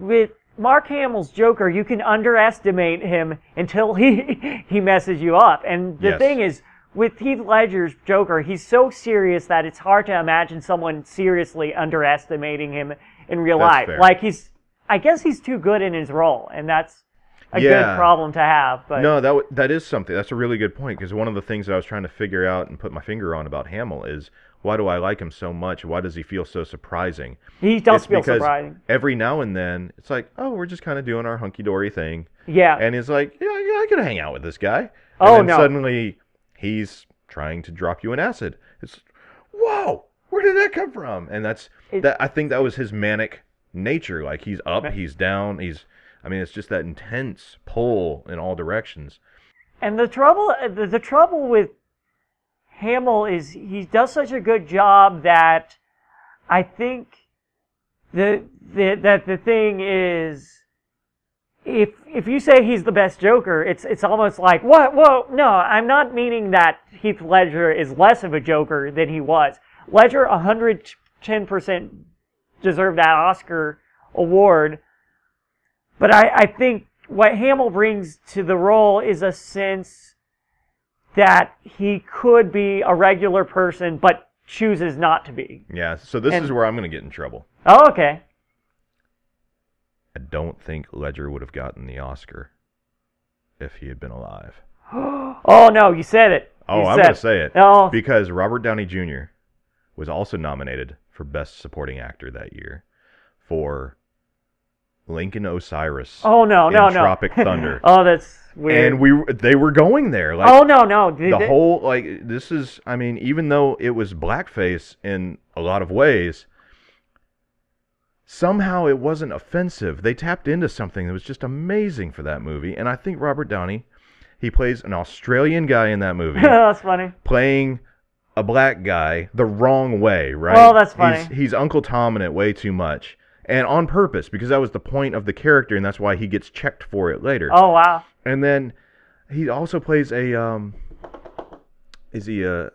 with Mark Hamill's Joker, you can underestimate him until he he messes you up. And the Yes. thing is, with Heath Ledger's Joker, he's so serious that it's hard to imagine someone seriously underestimating him in real That's life. fair. Like he's, I guess he's too good in his role, and that's a Yeah. good problem to have. But No, that w- that is something. That's a really good point because one of the things that I was trying to figure out and put my finger on about Hamill is why do I like him so much? Why does he feel so surprising? he does it's feel because surprising. every now and then it's like, oh, we're just kind of doing our hunky dory thing, Yeah. and he's like, yeah, I could hang out with this guy. And Oh, then no. Suddenly, he's trying to drop you an acid. It's whoa, where did that come from? And that's It- that. I think that was his manic nature. Like he's up, he's down, he's. I mean, it's just that intense pull in all directions. And the trouble, the, the trouble with Hamill is he does such a good job that I think the, the that the thing is if if you say he's the best Joker, it's it's almost like what? Whoa, no, I'm not meaning that Heath Ledger is less of a Joker than he was. Ledger 110 percent deserved that Oscar award, but I I think what Hamill brings to the role is a sense that he could be a regular person, but chooses not to be. Yeah. So this And- is where I'm going to get in trouble. Oh, okay. I don't think Ledger would have gotten the Oscar if he had been alive. oh no, you said it. Oh, I'm going to say it. No, Because Robert Downey Jr. was also nominated for Best Supporting Actor that year for Lincoln Osiris. oh no, no, no. Tropic Thunder. oh, that's weird. and we they were going there like oh no, no. Th- the th- whole like this is I mean even though it was blackface in a lot of ways somehow it wasn't offensive. They tapped into something that was just amazing for that movie and I think Robert Downey he plays an Australian guy in that movie that's funny. playing a black guy the wrong way, right? Well, that's funny. He's, he's Uncle Tom in it way too much. And on purpose, because that was the point of the character, and that's why he gets checked for it later. Oh wow. And then he also plays a um is he a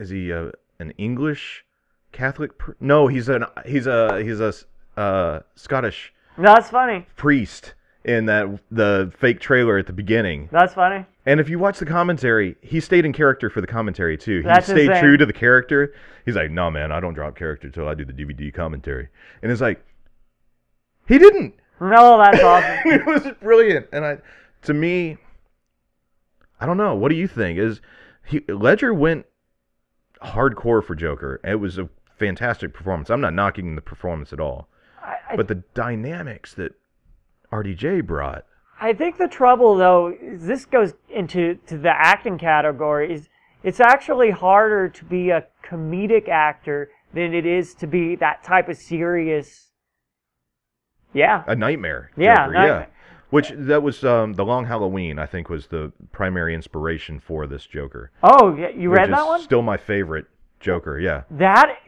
is he a, an English Catholic pr- No, he's an he's a he's a uh Scottish No, that's funny. priest in that the fake trailer at the beginning. That's funny. And if you watch the commentary, he stayed in character for the commentary too. He That's stayed insane. true to the character. He's like, "No, man, I don't drop character until I do the DVD commentary." And it's like he didn't. No, that's awesome. it was brilliant. And I, to me, I don't know. What do you think? Is he Ledger went hardcore for Joker? It was a fantastic performance. I'm not knocking the performance at all, I, I, but the dynamics that RDJ brought. I think the trouble though is this goes into to the acting category is it's actually harder to be a comedic actor than it is to be that type of serious. Yeah. A nightmare. Yeah, Joker, yeah. nightmare. Which that was um, the Long Halloween. I think was the primary inspiration for this Joker. Oh, you read that one? Still my favorite Joker. Yeah. That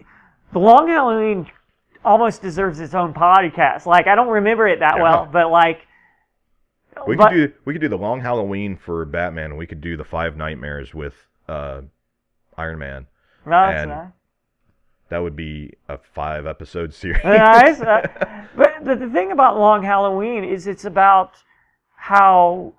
the Long Halloween almost deserves its own podcast. Like I don't remember it that Yeah. well, but like We but- could do we could do the long Halloween for Batman. We could do the Five Nightmares with uh, Iron Man. no, and- not. That would be a five episode series. nice. Uh, but the, the thing about Long Halloween is it's about how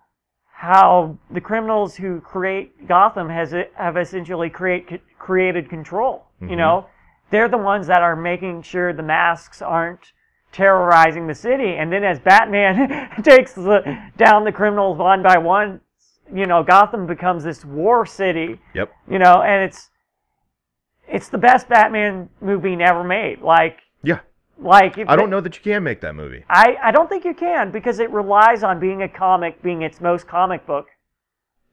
how the criminals who create Gotham has have essentially create created control. You Mhm. know, they're the ones that are making sure the masks aren't terrorizing the city. And then as Batman takes the, down the criminals one by one, you know, Gotham becomes this war city yep. you know, and it's it's the best Batman movie ever made. Like, Yeah. like if I don't it- know that you can make that movie. I I don't think you can because it relies on being a comic, being its most comic book.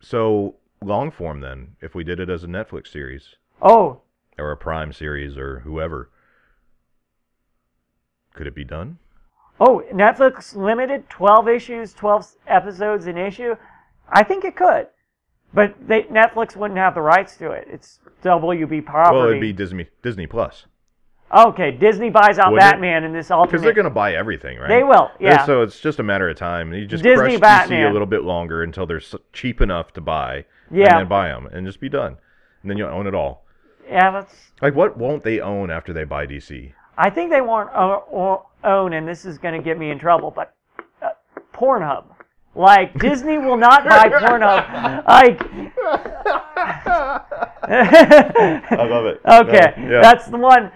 So long form then, if we did it as a Netflix series Oh, or a Prime series or whoever, could it be done? oh, Netflix limited, twelve issues, twelve episodes an issue. I think it could, but they, Netflix wouldn't have the rights to it. It's WB property. Well, it'd be Disney Disney Plus okay, Disney buys out Wouldn't it? Batman in this alternate. because they're gonna buy everything, right? They will, yeah. So it's just a matter of time. You just Disney crush DC Batman. a little bit longer until they're s- cheap enough to buy, Yeah. and then buy them, and just be done. And then you own it all. Yeah, that's Like, what won't they own after they buy DC? I think they won't o- o- own, and this is going to get me in trouble, but uh, Pornhub. Like Disney will not buy Pornhub. Like, I love it. okay, Uh, yeah. that's the one.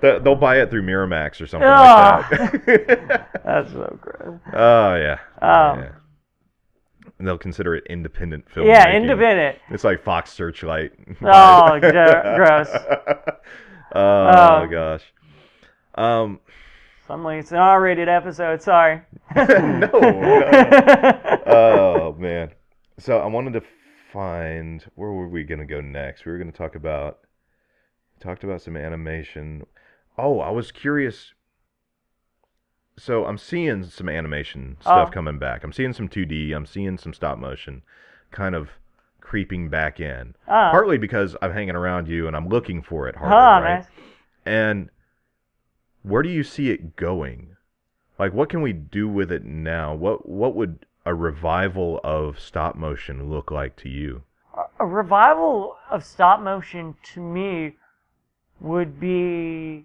Th- They'll buy it through Miramax or something Ah. like that. That's so gross. oh yeah. Um, yeah. And they'll consider it independent film. Yeah, independent. It's like Fox Searchlight. Oh, gross. oh Oh. gosh. Um, Suddenly, it's an R-rated episode. Sorry. no, no. Oh man. So I wanted to find where were we gonna go next? We were gonna talk about talked about some animation. Oh, I was curious. So I'm seeing some animation stuff Oh. coming back. I'm seeing some 2D. I'm seeing some stop motion, kind of creeping back in. Ah. Partly because I'm hanging around you and I'm looking for it harder, right? nice. And where do you see it going? Like, what can we do with it now? What what would a revival of stop motion look like to you? a revival of stop motion to me would be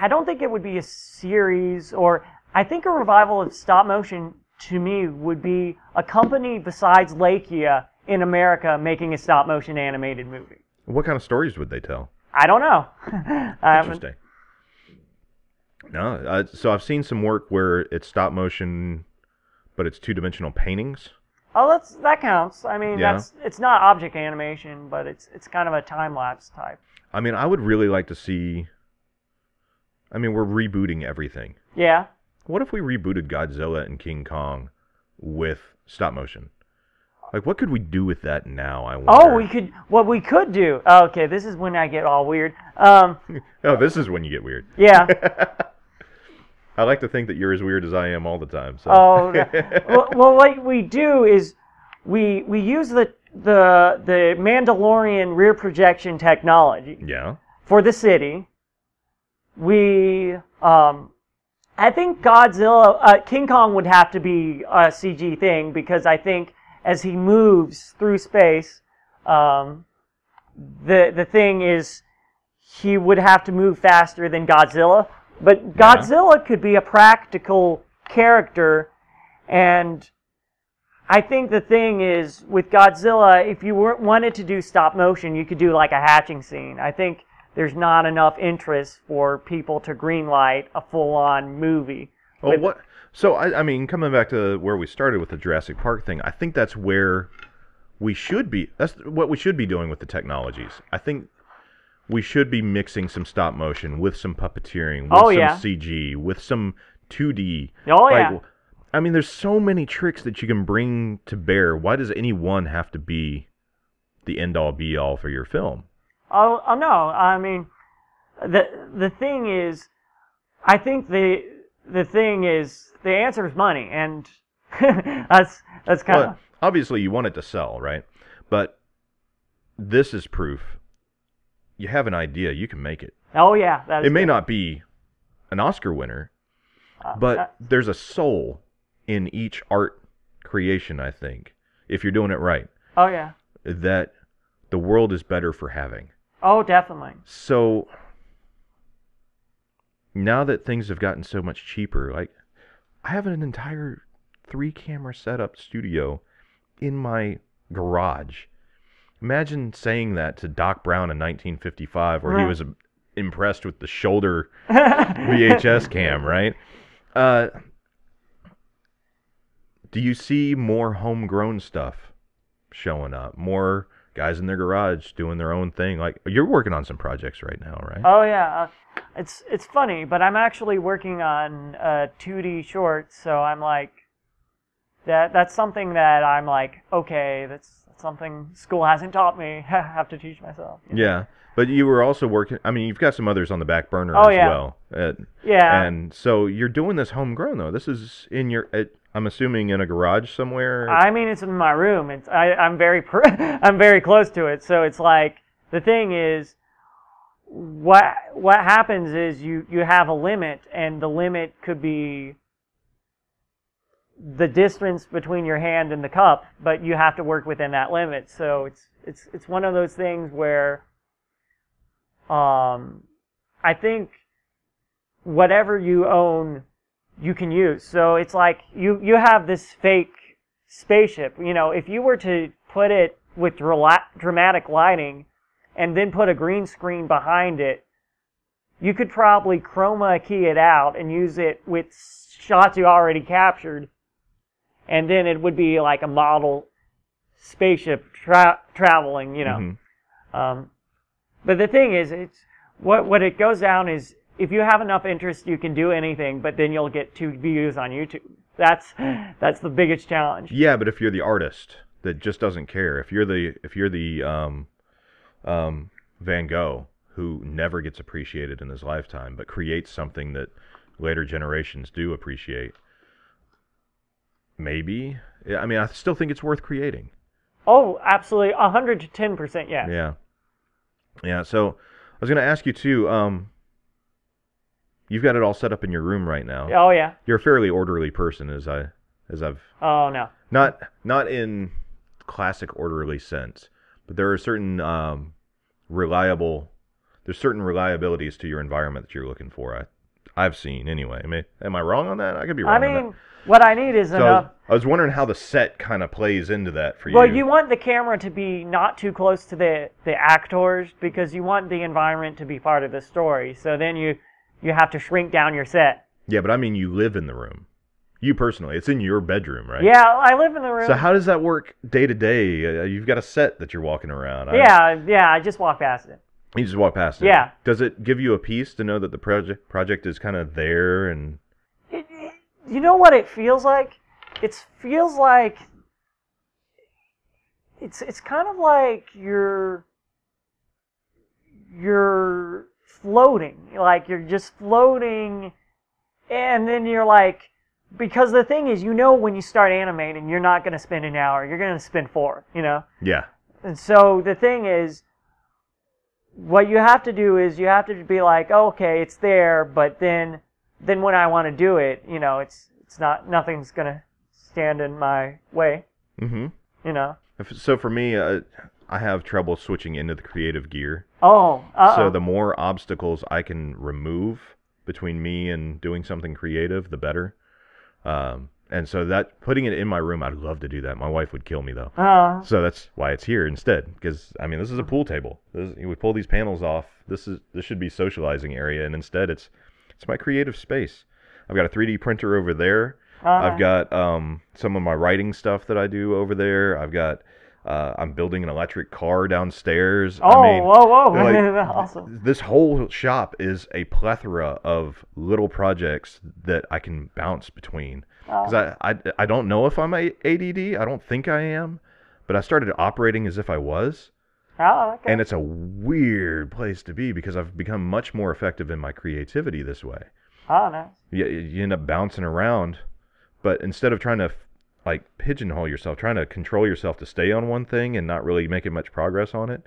I don't think it would be a series or I think a revival of stop motion to me would be a company besides Laika in America making a stop motion animated movie. What kind of stories would they tell? I don't know. Interesting. No, uh, so I've seen some work where it's stop motion, but it's two dimensional paintings. Oh, that's that counts. I mean, Yeah. that's it's not object animation, but it's it's kind of a time lapse type. I mean, I would really like to see. I mean, we're rebooting everything. Yeah. What if we rebooted Godzilla and King Kong with stop motion? Like, what could we do with that now? I wonder. Oh, we could. What we could do. Okay, this is when I get all weird. Um, Oh, this is when you get weird. yeah. I like to think that you're as weird as I am all the time. So. Oh, well, well, what we do is we we use the the the Mandalorian rear projection technology yeah. for the city. We um, I think Godzilla, uh, King Kong would have to be a CG thing because I think as he moves through space, um, the the thing is he would have to move faster than Godzilla. But Godzilla could be a practical character, and I think the thing is with Godzilla, if you wanted to do stop motion, you could do like a hatching scene. I think there's not enough interest for people to greenlight a full-on movie. Well, with- what? So I, I mean, coming back to where we started with the Jurassic Park thing, I think that's where we should be. That's what we should be doing with the technologies. I think we should be mixing some stop motion with some puppeteering, with Oh, some yeah. CG, with some 2D. Oh, Like, yeah. I mean, there's so many tricks that you can bring to bear. Why does any one have to be the end all be all for your film? Oh, oh no. I mean, the the thing is, I think the the thing is the answer is money, and that's that's kind of obviously, you want it to sell, right? But this is proof you have an idea, you can make it. Oh yeah, It may good. not be an Oscar winner, Uh, but uh, there's a soul in each art creation, I think, if you're doing it right, oh yeah. that the world is better for having. Oh definitely. So now that things have gotten so much cheaper, like I have an entire three camera setup studio in my garage. Imagine saying that to Doc Brown in 1955, where he was uh, impressed with the shoulder VHS cam, right? Uh, do you see more homegrown stuff showing up? More guys in their garage doing their own thing. Like you're working on some projects right now, right? Oh yeah, uh, it's it's funny, but I'm actually working on uh, 2D shorts, so I'm like, that that's something that I'm like, okay, that's, that's something school hasn't taught me. have to teach myself. you know? yeah, but you were also working. I mean, you've got some others on the back burner Oh, as yeah. well. Uh, Yeah. and so you're doing this homegrown though. This is in your. I'm assuming in a garage somewhere. I mean, it's in my room. It's I, I'm very pr- I'm very close to it. So it's like the thing is, what what happens is you you have a limit, and the limit could be the distance between your hand and the cup, but you have to work within that limit. So it's it's it's one of those things where, um, I think whatever you own you can use. So it's like you you have this fake spaceship. You know, if you were to put it with dramatic lighting and then put a green screen behind it, you could probably chroma key it out and use it with shots you already captured, and then it would be like a model spaceship tra- traveling. You know. Mhm. Um, but the thing is, it's what what it goes down is if you have enough interest, you can do anything, but then you'll get two views on YouTube. That's that's the biggest challenge. Yeah, but if you're the artist that just doesn't care, if you're the if you're the um, um, Van Gogh who never gets appreciated in his lifetime, but creates something that later generations do appreciate, maybe. I mean, I still think it's worth creating. Oh, absolutely, hundred to ten percent, yes. Yeah. Yeah. So I was going to ask you too. Um, you've got it all set up in your room right now. Oh yeah. You're a fairly orderly person, as I as I've Oh no. not not in classic orderly sense, but there are certain um, reliable. There's certain reliabilities to your environment that you're looking for. I I've seen anyway. I mean, am I wrong on that? I could be wrong. I on that. mean, what I need is So I was, enough. I was wondering how the set kind of plays into that for you. Well, you. you want the camera to be not too close to the the actors because you want the environment to be part of the story. So then you you have to shrink down your set. Yeah, but I mean, you live in the room. You personally, it's in your bedroom, right? Yeah, I live in the room. So how does that work day to day? Uh, You've got a set that you're walking around. I- yeah, yeah, I just walk past it. You just walk past it. Yeah. Does it give you a peace to know that the project project is kind of there and It, it, you know what it feels like? It feels like it's it's kind of like you're you're floating, like you're just floating, and then you're like, because the thing is, you know, when you start animating, you're not going to spend an hour, you're going to spend four, you know. yeah. And so the thing is, what you have to do is you have to be like, oh, okay, it's there, but then, then when I want to do it, you know, it's it's not nothing's gonna stand in my way, Mhm. you know. If- So for me, uh, I have trouble switching into the creative gear. Oh, uh So the more obstacles I can remove between me and doing something creative, the better. Um, and so that putting it in my room, I'd love to do that. My wife would kill me though. uh, So that's why it's here instead. Because I mean, this is a pool table. This, you would pull these panels off. This is this should be socializing area, and instead it's it's my creative space. I've got a 3D printer over there. uh, I've got um, some of my writing stuff that I do over there. I've got uh, I'm building an electric car downstairs. Oh, I mean, whoa, whoa, like, awesome. This whole shop is a plethora of little projects that I can bounce between. Oh. Because I, I, I don't know if I'm a ADD. I don't think I am. But I started operating as if I was. Oh, okay. And it's a weird place to be because I've become much more effective in my creativity this way. oh, nice. You, you end up bouncing around. But instead of trying to like pigeonhole yourself, trying to control yourself to stay on one thing and not really making much progress on it,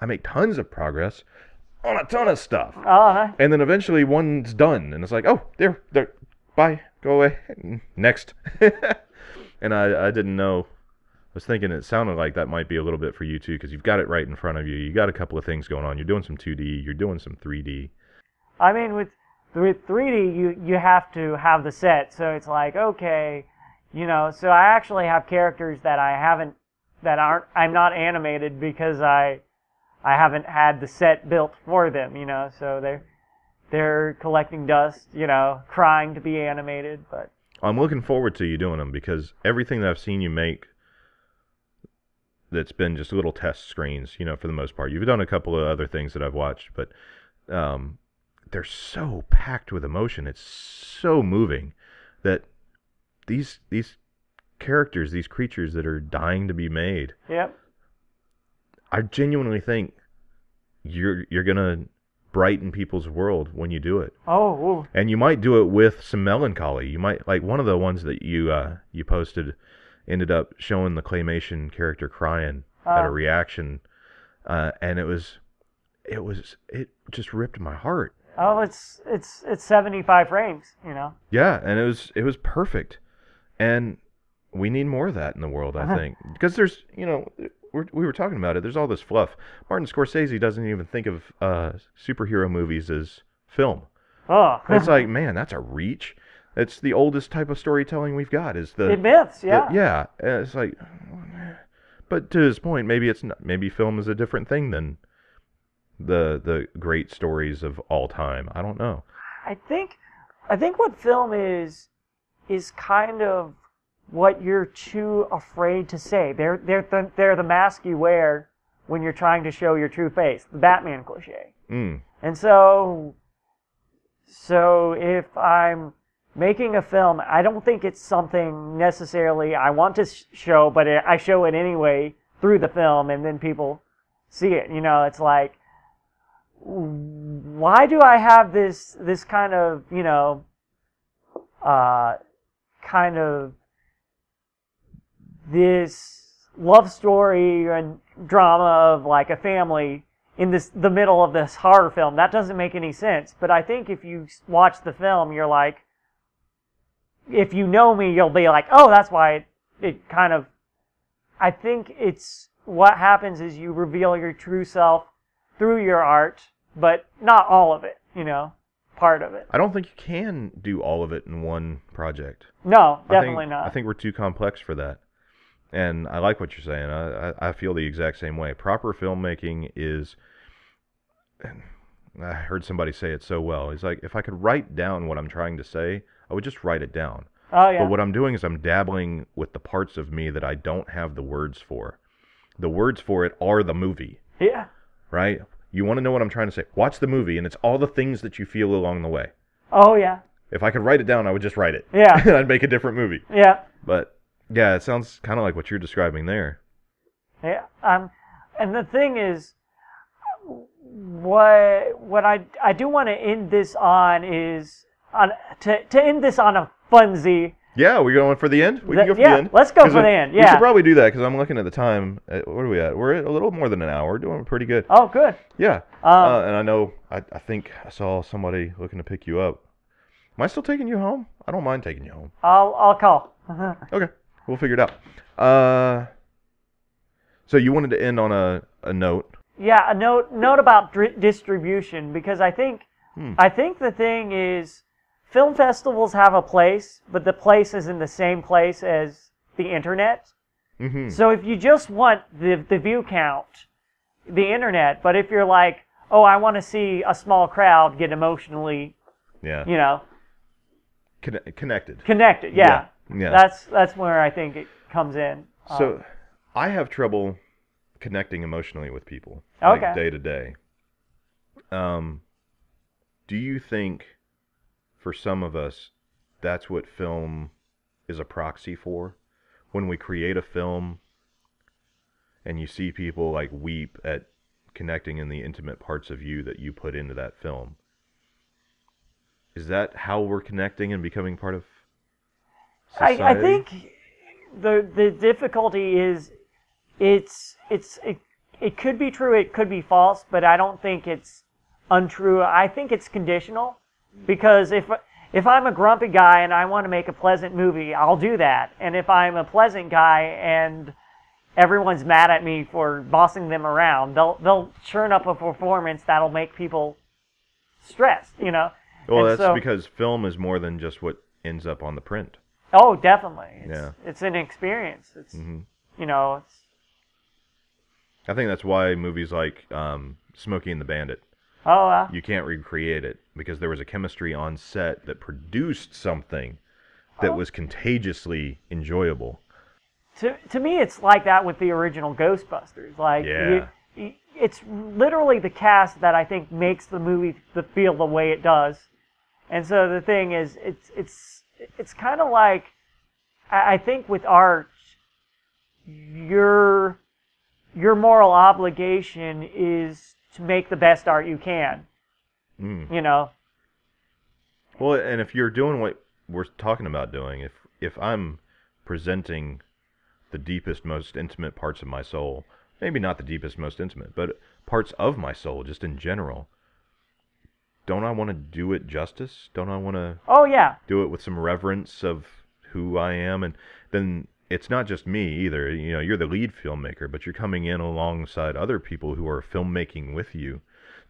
I make tons of progress on a ton of stuff. Uh, And then eventually one's done, and it's like, oh, there, there, bye, go away, next. and I, I didn't know. I was thinking it sounded like that might be a little bit for you too, because you've got it right in front of you. You got a couple of things going on. You're doing some 2D. You're doing some 3D. I mean, with with 3D, you you have to have the set, so it's like okay, you know. So I actually have characters that I haven't that aren't I'm not animated because I I haven't had the set built for them, you know. So they're they're collecting dust, you know, crying to be animated, but I'm looking forward to you doing them because everything that I've seen you make that's been just little test screens, you know, for the most part. You've done a couple of other things that I've watched, but um, they're so packed with emotion. It's so moving that these these characters, these creatures that are dying to be made, yep. I genuinely think you're you're gonna brighten people's world when you do it. Oh, ooh. and you might do it with some melancholy. You might like one of the ones that you uh, you posted ended up showing the claymation character crying at a Oh. reaction, uh, and it was it was it just ripped my heart. oh, it's it's it's 75 frames, you know. Yeah, and it was it was perfect, and we need more of that in the world. I Uh-huh. think because there's you know. We're, we were talking about it. There's all this fluff. Martin Scorsese doesn't even think of uh, superhero movies as film. Oh, It's like, man, that's a reach. It's the oldest type of storytelling we've got. Is the it myths, the- yeah. yeah. and It's like, but to his point, maybe it's not, maybe film is a different thing than the the great stories of all time. I don't know. I think I think what film is is kind of what you're too afraid to say. They're they're the, they're the mask you wear when you're trying to show your true face, the Batman cliche. Mm. And so so if I'm making a film, I don't think it's something necessarily I want to sh- show, but it, I show it anyway through the film and then people see it. You know, it's like why do I have this this kind of you know uh, kind of this love story and drama of like a family in this the middle of this horror film. That doesn't make any sense but i think if you watch the film you're like if you know me you'll be like oh that's why it, it kind of i think it's what happens is you reveal your true self through your art but not all of it you know part of it I don't think you can do all of it in one project. no I definitely think, not I think we're too complex for that. And I like what you're saying. I, I, I feel the exact same way. Proper filmmaking is. I heard somebody say it so well. He's like, if I could write down what I'm trying to say, I would just write it down. oh yeah But what I'm doing is I'm dabbling with the parts of me that I don't have the words for. The words for it are the movie, yeah right? You want to know what I'm trying to say? Watch the movie, and it's all the things that you feel along the way. oh yeah If I could write it down, I would just write it. Yeah. and I'd make a different movie. yeah But yeah, it sounds kind of like what you're describing there. Yeah. Um, and the thing is, what what I I do want to end this on is on to to end this on a funsy. Yeah, we're going for the end. We can go for yeah, the end. let's go for we- the end, Yeah, we should probably do that because I'm looking at the time. Uh, What are we at? We're at a little more than an hour. We're doing pretty good. Oh, good. Yeah. Um, uh, and I know. I, I think I saw somebody looking to pick you up. Am I still taking you home? I don't mind taking you home. I'll I'll call. Okay, we'll figure it out. Uh, so you wanted to end on a, a note. yeah, a note note about distribution because I think Hmm. I think the thing is film festivals have a place, but the place is in the same place as the internet. Mm-hmm. So if you just want the the view count, the internet, but if you're like, oh, I want to see a small crowd get emotionally, Yeah. you know, Conne- connected. connected, yeah, Yeah. Yeah. that's that's where I think it comes in. Um, So, I have trouble connecting emotionally with people, like Okay. day to day. Um, do you think, for some of us, that's what film is a proxy for? When we create a film, and you see people like weep at connecting in the intimate parts of you that you put into that film, is that how we're connecting and becoming part of I. I think the the difficulty is it's it's it, it could be true, it could be false, but I don't think it's untrue. I think it's conditional because if if I'm a grumpy guy and I want to make a pleasant movie, I'll do that. And if I'm a pleasant guy and everyone's mad at me for bossing them around, they'll they'll churn up a performance that'll make people stressed, you know. Well, And that's so- because film is more than just what ends up on the print. Oh, definitely. It's, Yeah. it's an experience. It's Mhm. you know, it's I think that's why movies like um, Smokey and the Bandit, oh uh, you can't recreate it because there was a chemistry on set that produced something that Oh. was contagiously enjoyable. to to me it's like that with the original Ghostbusters. Like Yeah. you- you- it's literally the cast that I think makes the movie the feel the way it does. And so the thing is, it's it's it's kind of like I I think with art, your your moral obligation is to make the best art you can. Mm. You know, Well, and if you're doing what we're talking about doing, if if I'm presenting the deepest, most intimate parts of my soul, maybe not the deepest, most intimate, but parts of my soul, just in general, don't I want to do it justice? Don't I want to oh yeah, do it with some reverence of who I am? And then it's not just me either. You know, you're the lead filmmaker, but you're coming in alongside other people who are filmmaking with you.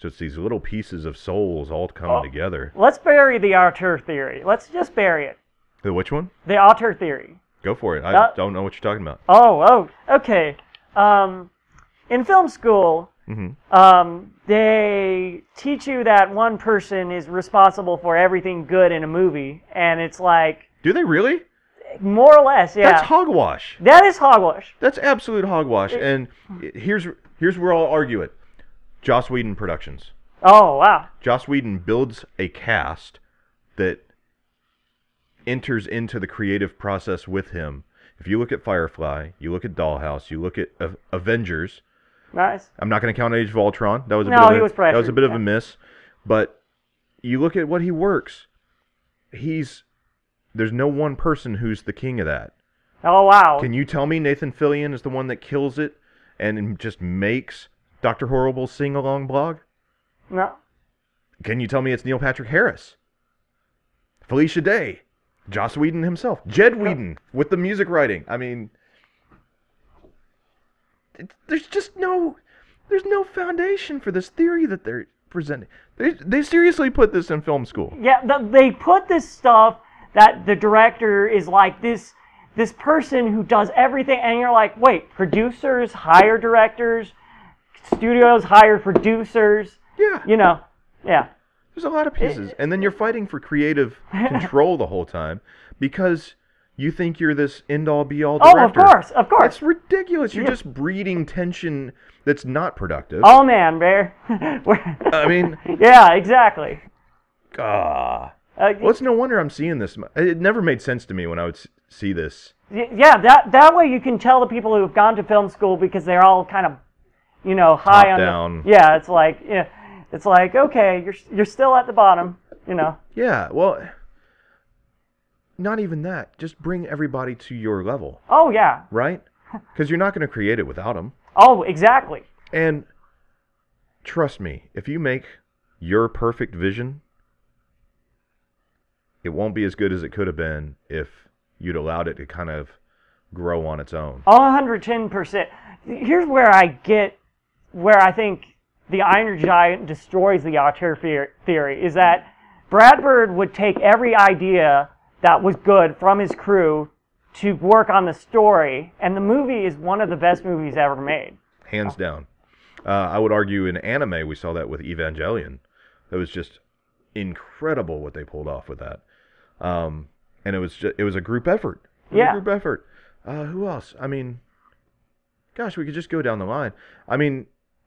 So it's these little pieces of souls all coming Oh. together. let's bury the auteur theory. Let's just bury it. The which one? The auteur theory. Go for it. I Uh, don't know what you're talking about. Oh, oh, okay. Um, in film school, hmm um, they teach you that one person is responsible for everything good in a movie, and it's like Do they really? more or less, yeah. That's hogwash. that is hogwash. That's absolute hogwash. And here's here's where I'll argue it. Joss Whedon Productions. Oh wow. Joss Whedon builds a cast that enters into the creative process with him. If you look at Firefly, you look at Dollhouse, you look at A- Avengers. Nice. I'm not going to count Age of Ultron. That was a No, bit of he a, was that was a pressured, bit of a miss. But you look at what he works. He's there's no one person who's the king of that. Oh wow. Can you tell me Nathan Fillion is the one that kills it and just makes Doctor Horrible sing along blog? no. Can you tell me it's Neil Patrick Harris? Felicia Day, Joss Whedon himself, Jed Whedon with the music writing. I mean, it, there's just no, there's no foundation for this theory that they're presenting. They, they seriously put this in film school. Yeah, the, they put this stuff that the director is like this this person who does everything, and you're like, wait, producers hire directors, studios hire producers. Yeah, You know, yeah. there's a lot of pieces, and then you're fighting for creative control the whole time because you think you're this end all be all director. Oh, of course, of course. It's ridiculous. You're Yeah. just breeding tension that's not productive. Oh man, bear. I mean, yeah, exactly. ah. Uh, Well, it's no wonder I'm seeing this. It never made sense to me when I would see this. yeah, that that way you can tell the people who have gone to film school because they're all kind of, you know, high Top on. the- down. yeah, it's like yeah, it's like okay, you're you're still at the bottom, you know. Yeah, well, not even that. Just bring everybody to your level, Oh yeah. right? Because you're not going to create it without them. Oh, exactly. And trust me, if you make your perfect vision, it won't be as good as it could have been if you'd allowed it to kind of grow on its own. 110%. Here's where I get, where I think the Iron Giant destroys the auteur theory is that Brad Bird would take every idea that was good from his crew to work on the story, and the movie is one of the best movies ever made. hands down. Uh, I would argue in anime we saw that with Evangelion. That was just incredible what they pulled off with that. Um, and it was just, it was a group effort. Yeah. a group effort. Uh, who else? I mean, gosh, we could just go down the line. I mean,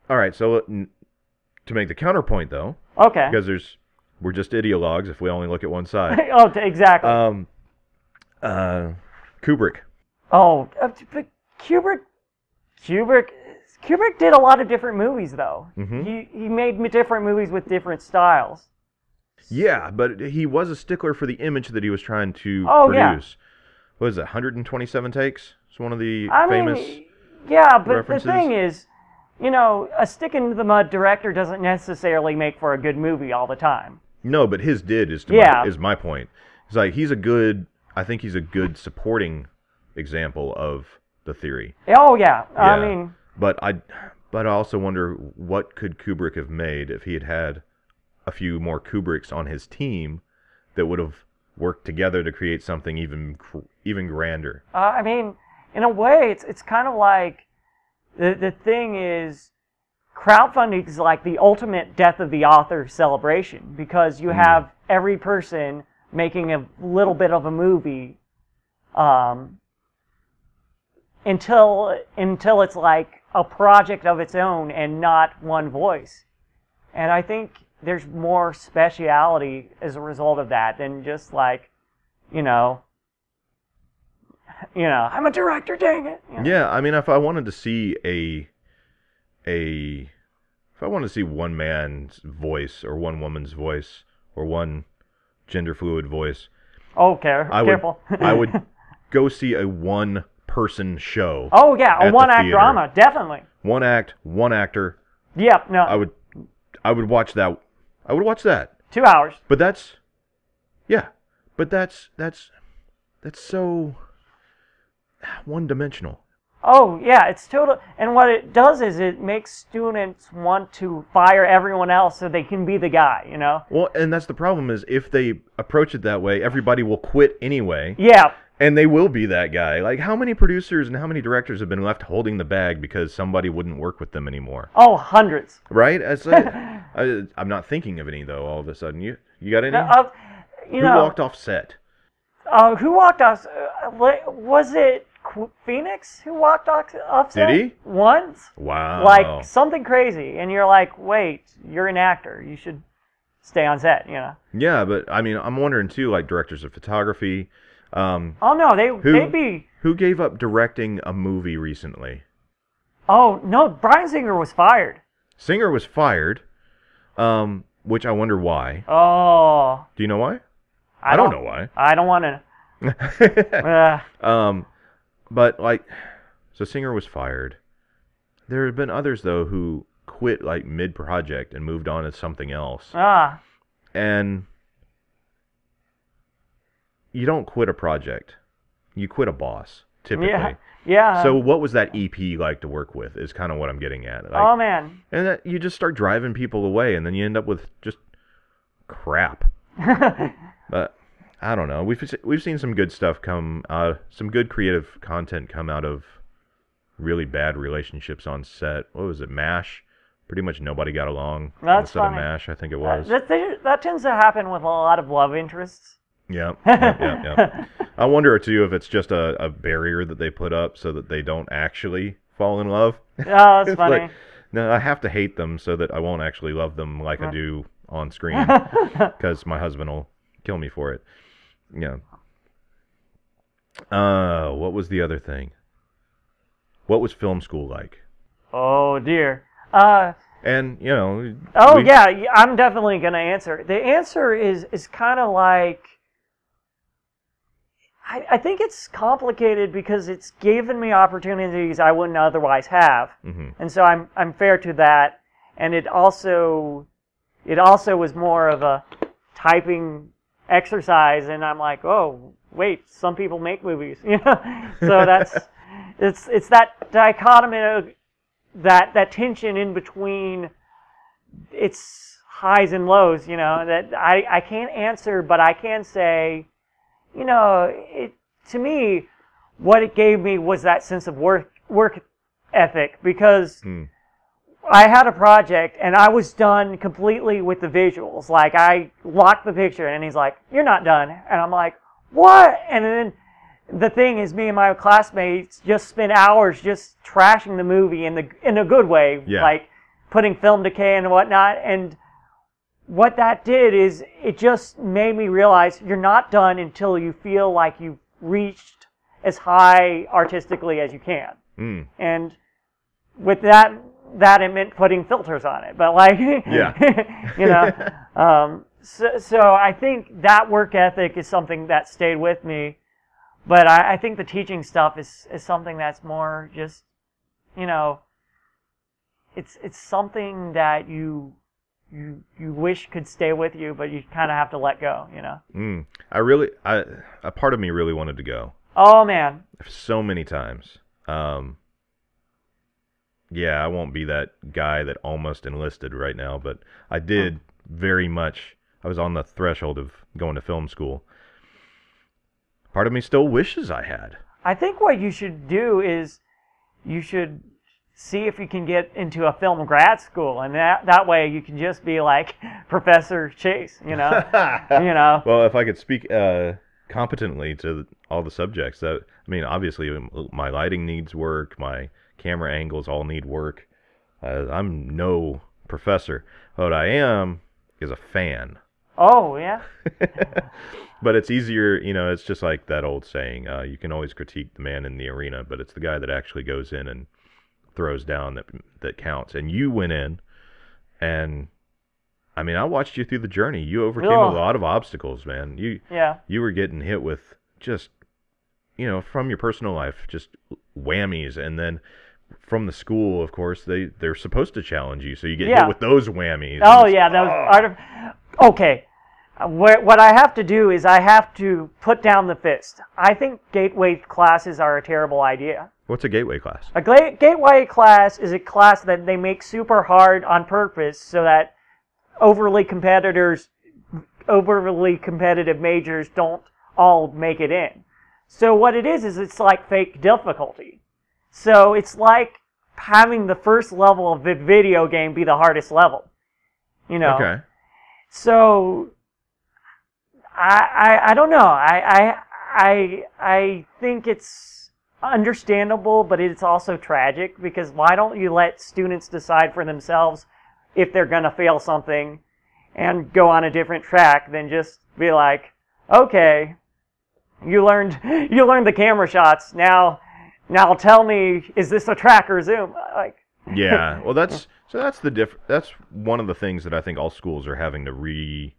all right. So to make the counterpoint though, Okay. because there's we're just ideologues if we only look at one side. oh, exactly. Um, uh, Kubrick. oh, uh, but Kubrick, Kubrick, Kubrick did a lot of different movies though. Mm-hmm. He he made different movies with different styles. Yeah, but he was a stickler for the image that he was trying to Oh, yeah. produce. What is it, 127 takes? It's one of the I famous. mean, yeah, but references. the thing is, you know, a stick in the mud director doesn't necessarily make for a good movie all the time. No, but his did is to Yeah. my, is my point. It's like he's a good. I think he's a good supporting example of the theory. Oh yeah, I mean, But I, but I also wonder what could Kubrick have made if he had had a few more Kubricks on his team that would have worked together to create something even even grander. uh, I mean, in a way, it's it's kind of like the the thing is, crowdfunding is like the ultimate death of the author celebration because you have every person making a little bit of a movie, um, until until it's like a project of its own and not one voice. And I think there's more speciality as a result of that than just like, you know, you know, I'm a director, dang it. you know. Yeah, I mean, if I wanted to see a a if I wanted to see one man's voice or one woman's voice or one gender fluid voice, Oh, care, I would careful. I would go see a one person show. oh yeah, a one act theater. drama, definitely. One act, one actor. Yep, no, I would I would watch that. I would watch that. two hours. But that's yeah. But that's that's that's so one dimensional. Oh yeah, it's total. And what it does is it makes students want to fire everyone else so they can be the guy. You know? Well, and that's the problem is if they approach it that way, everybody will quit anyway, Yeah. and they will be that guy. Like how many producers and how many directors have been left holding the bag because somebody wouldn't work with them anymore? Oh, hundreds. Right? Like- I, I'm not thinking of any though. All of a sudden, you you got any? Uh, you Who know, walked off set? Uh, who walked off? Uh, was it Phoenix who walked off, set? Did he? Once? Wow. Like something crazy, and you're like, wait, you're an actor. You should stay on set. You know? yeah, but I mean, I'm wondering too, like directors of photography. Um, Oh no, they Who- they'd be. who gave up directing a movie recently? Oh no, Bryan Singer was fired. Singer was fired, um, which I wonder why. Oh, Do you know why? I, don't know why. I don't want to. Uh, um, but like, so Singer was fired. There have been others though who quit like mid project and moved on to something else. ah, And you don't quit a project. You quit a boss, typically. yeah, yeah. So what was that EP like to work with? Is kind of what I'm getting at. Like, oh man. and that you just start driving people away, and then you end up with just crap. But I don't know. We've we've seen some good stuff come out, some good creative content come out of really bad relationships on set. What was it, Mash? Pretty much nobody got along on the That's set of. Mash. I think it Uh, was. that, that that tends to happen with a lot of love interests. Yeah, yeah, yeah, yeah. I wonder too if it's just a, a barrier that they put up so that they don't actually fall in love. Oh, that's funny. like, no, I have to hate them so that I won't actually love them like I do on screen because my husband will kill me for it. Yeah. Uh, what was the other thing? What was film school like? oh dear. Uh, And you know. oh we- yeah, I'm definitely gonna answer. The answer is is kind of like. I, I think it's complicated because it's given me opportunities I wouldn't otherwise have. mhm. and so I'm I'm fair to that. And it also it also was more of a typing exercise, and I'm like, oh wait, some people make movies, you know. so that's it's it's that dichotomy of that that tension in between its highs and lows, you know. That I I can't answer, but I can say, you know, it to me, what it gave me was that sense of work work ethic because Mm. I had a project and I was done completely with the visuals. Like I locked the picture and he's like, "You're not done," and I'm like, "What?" And then the thing is, me and my classmates just spent hours just trashing the movie in the in a good way, Yeah. like putting film decay and whatnot. And what that did is it just made me realize you're not done until you feel like you've reached as high artistically as you can Mm. and with that that it meant putting filters on it but like Yeah. you know um, so, so i think that work ethic is something that stayed with me but i, I think the teaching stuff is, is something that's more just you know it's it's something that you you you wish could stay with you, but you kind of have to let go. You know. Mm. I really, I a part of me really wanted to go Oh man. so many times. Um, yeah, I won't be that guy that almost enlisted right now, but I did very much. I was on the threshold of going to film school. Part of me still wishes I had. I think what you should do is you should see if you can get into a film grad school, and that that way you can just be like Professor Chase. You know. you know. Well, if I could speak uh, competently to all the subjects, that I mean, obviously my lighting needs work, my camera angles all need work. Uh, I'm no professor. What I am is a fan. Oh yeah. but it's easier, you know. It's just like that old saying: uh, you can always critique the man in the arena, but it's the guy that actually goes in and throws down that that counts. And you went in, and I mean, I watched you through the journey. You overcame Oh. a lot of obstacles, man. You Yeah. you were getting hit with just you know from your personal life just whammies and then from the school of course they they're supposed to challenge you so you get Yeah. hit with those whammies Oh yeah, that was part of. Okay, what what I have to do is I have to put down the fist. I think gateway classes are a terrible idea. what's a gateway class A gla- gateway class is a class that they make super hard on purpose so that overly competitors, overly competitive majors don't all make it in. So what it is is it's like fake difficulty. So it's like having the first level of the video game be the hardest level. You know. okay So I, I I don't know. I I I I think it's understandable, but it's also tragic because why don't you let students decide for themselves if they're gonna fail something and go on a different track than just be like, okay, you learned you learned the camera shots. Now now tell me, is this a track or zoom? Like yeah well that's so that's the diff that's one of the things that i think all schools are having to re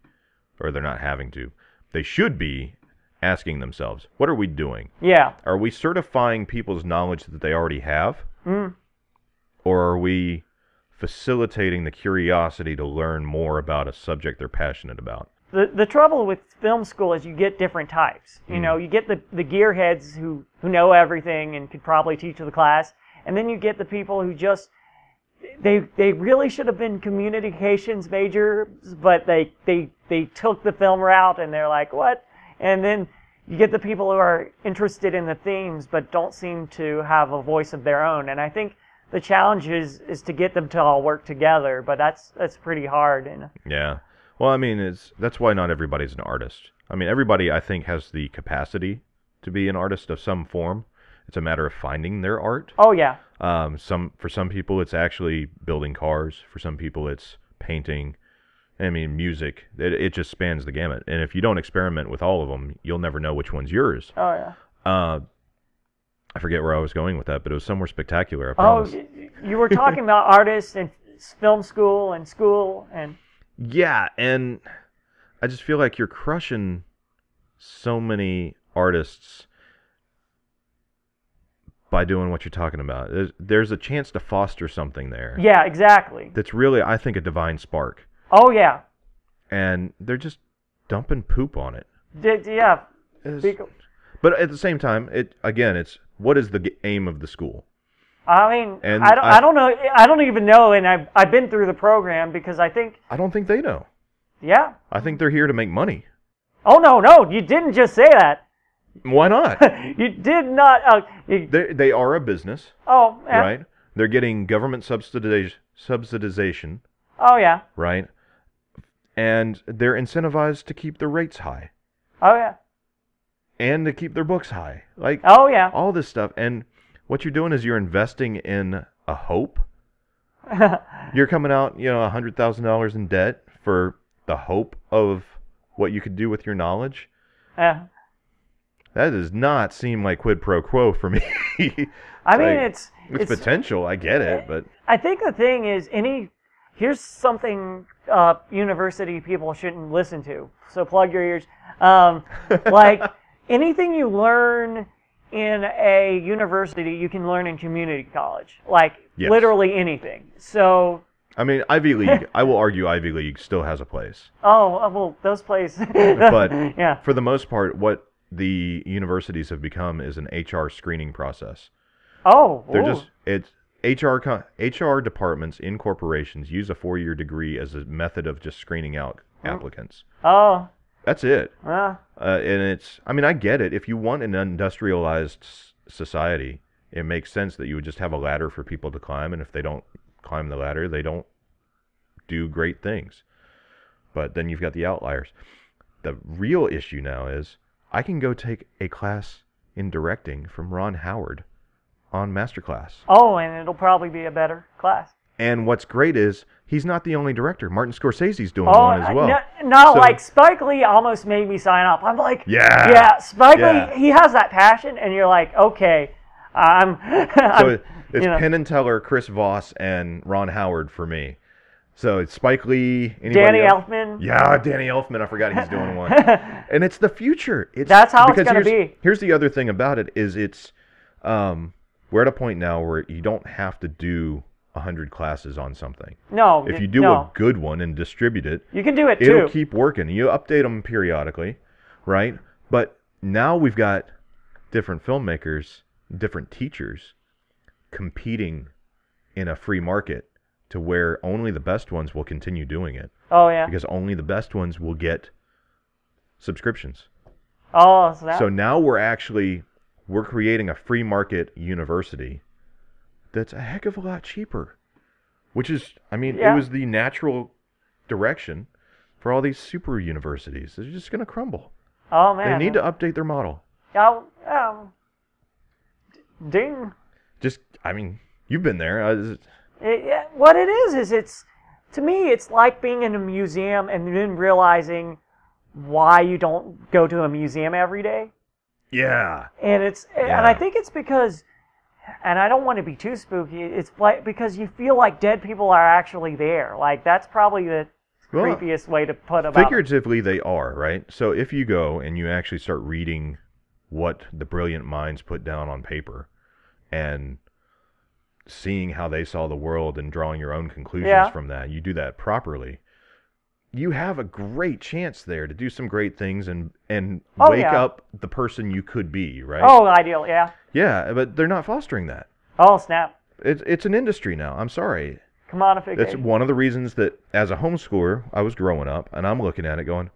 or they're not having to they should be asking themselves what are we doing yeah. are we certifying people's knowledge that they already have Mm. or are we facilitating the curiosity to learn more about a subject they're passionate about the the trouble with film school is you get different types. You hmm. know, you get the the gearheads who who know everything and could probably teach the class, and then you get the people who just they they really should have been communications majors, but they they they took the film route and they're like what? And then you get the people who are interested in the themes but don't seem to have a voice of their own. And I think the challenge is is to get them to all work together, but that's that's pretty hard. And Yeah. Well, I mean, it's that's why not everybody's an artist. I mean, everybody I think has the capacity to be an artist of some form. It's a matter of finding their art. oh yeah, Um, some for some people it's actually building cars. For some people it's painting. I mean, music. It, it just spans the gamut. And if you don't experiment with all of them, you'll never know which one's yours. oh yeah. Uh, I forget where I was going with that, but it was somewhere spectacular. I Oh, promise. y- you were talking about artists and film school and school and Yeah, and I just feel like you're crushing so many artists by doing what you're talking about. There's, there's a chance to foster something there yeah, exactly. that's really, I think, a divine spark. Oh yeah, And they're just dumping poop on it. D- yeah. It's- but at the same time, it again, it's what is the aim of the school? I mean, And I don't, I- I, don't know, I don't even know, and I've, I've been through the program because I think, I don't think they know. yeah. I think they're here to make money. Oh no, no, you didn't just say that. Why not? you did not. Uh, you, they they are a business, oh, yeah. right? They're getting government subsidization, subsidization Oh yeah. right? And they're incentivized to keep their rates high Oh yeah. and to keep their books high. Like Oh yeah. all this stuff. And what you're doing is you're investing in a hope. You're coming out, you know, a hundred thousand dollars in debt for the hope of what you could do with your knowledge. yeah. That does not seem like quid pro quo for me. I mean, like, it's it's, it's potential. I get it, but I think the thing is, any here's something uh, university people shouldn't listen to. So plug your ears. Um, like anything you learn in a university you can learn in community college, like Yes. literally anything. So, I mean, Ivy League. I will argue Ivy League still has a place, oh uh, well, those places. but yeah, for the most part, what the universities have become is an HR screening process. oh, They're ooh. just it's HR HR departments in corporations use a four year degree as a method of just screening out applicants. oh, That's it. well, Uh, and it's, I mean, I get it. If you want an industrialized s- society, it makes sense that you would just have a ladder for people to climb. And if they don't climb the ladder, they don't do great things. But then you've got the outliers. The real issue now is I can go take a class in directing from Ron Howard on Masterclass. oh, and it'll probably be a better class. And what's great is he's not the only director. Martin Scorsese's doing Oh, one as well. no, no, So- like Spike Lee almost made me sign up. I'm like, Yeah. yeah, Spike Yeah. Lee, he has that passion, and you're like, okay, I'm. So I'm it- it's you know. Penn and Teller, Chris Voss, and Ron Howard for me. So it's Spike Lee. Anybody Danny else? Elfman. Yeah, Danny Elfman. I forgot he's doing one. and it's the future. It's That's how it's gonna here's, be. Here's the other thing about it is it's um, we're at a point now where you don't have to do hundred classes on something. No, If you do no. a good one and distribute it, you can do it it'll too. keep working. You update them periodically, right? But now we've got different filmmakers, different teachers competing in a free market to where only the best ones will continue doing it oh yeah. because only the best ones will get subscriptions. Oh, so that. So now we're actually we're creating a free market university that's a heck of a lot cheaper. Which is I mean, Yeah. it was the natural direction for all these super universities. They're just going to crumble. oh man. They need to update their model. Oh, um, ding. Just I mean, you've been there. Uh, it- It, yeah, what it is is it's to me it's like being in a museum and then realizing why you don't go to a museum every day. yeah. And it's and I think it's because and I don't want to be too spooky. It's like because you feel like dead people are actually there. Like that's probably the Well, creepiest way to put about it. Figuratively, they are, right? So if you go and you actually start reading what the brilliant minds put down on paper and seeing how they saw the world and drawing your own conclusions Yeah. from that, you do that properly. You have a great chance there to do some great things and and Oh, wake yeah. up the person you could be, right? Oh, ideal, yeah. Yeah, but they're not fostering that. Oh, snap. It's it's an industry now. I'm sorry. Commodification. That's one of the reasons that as a homeschooler, I was growing up and I'm looking at it going,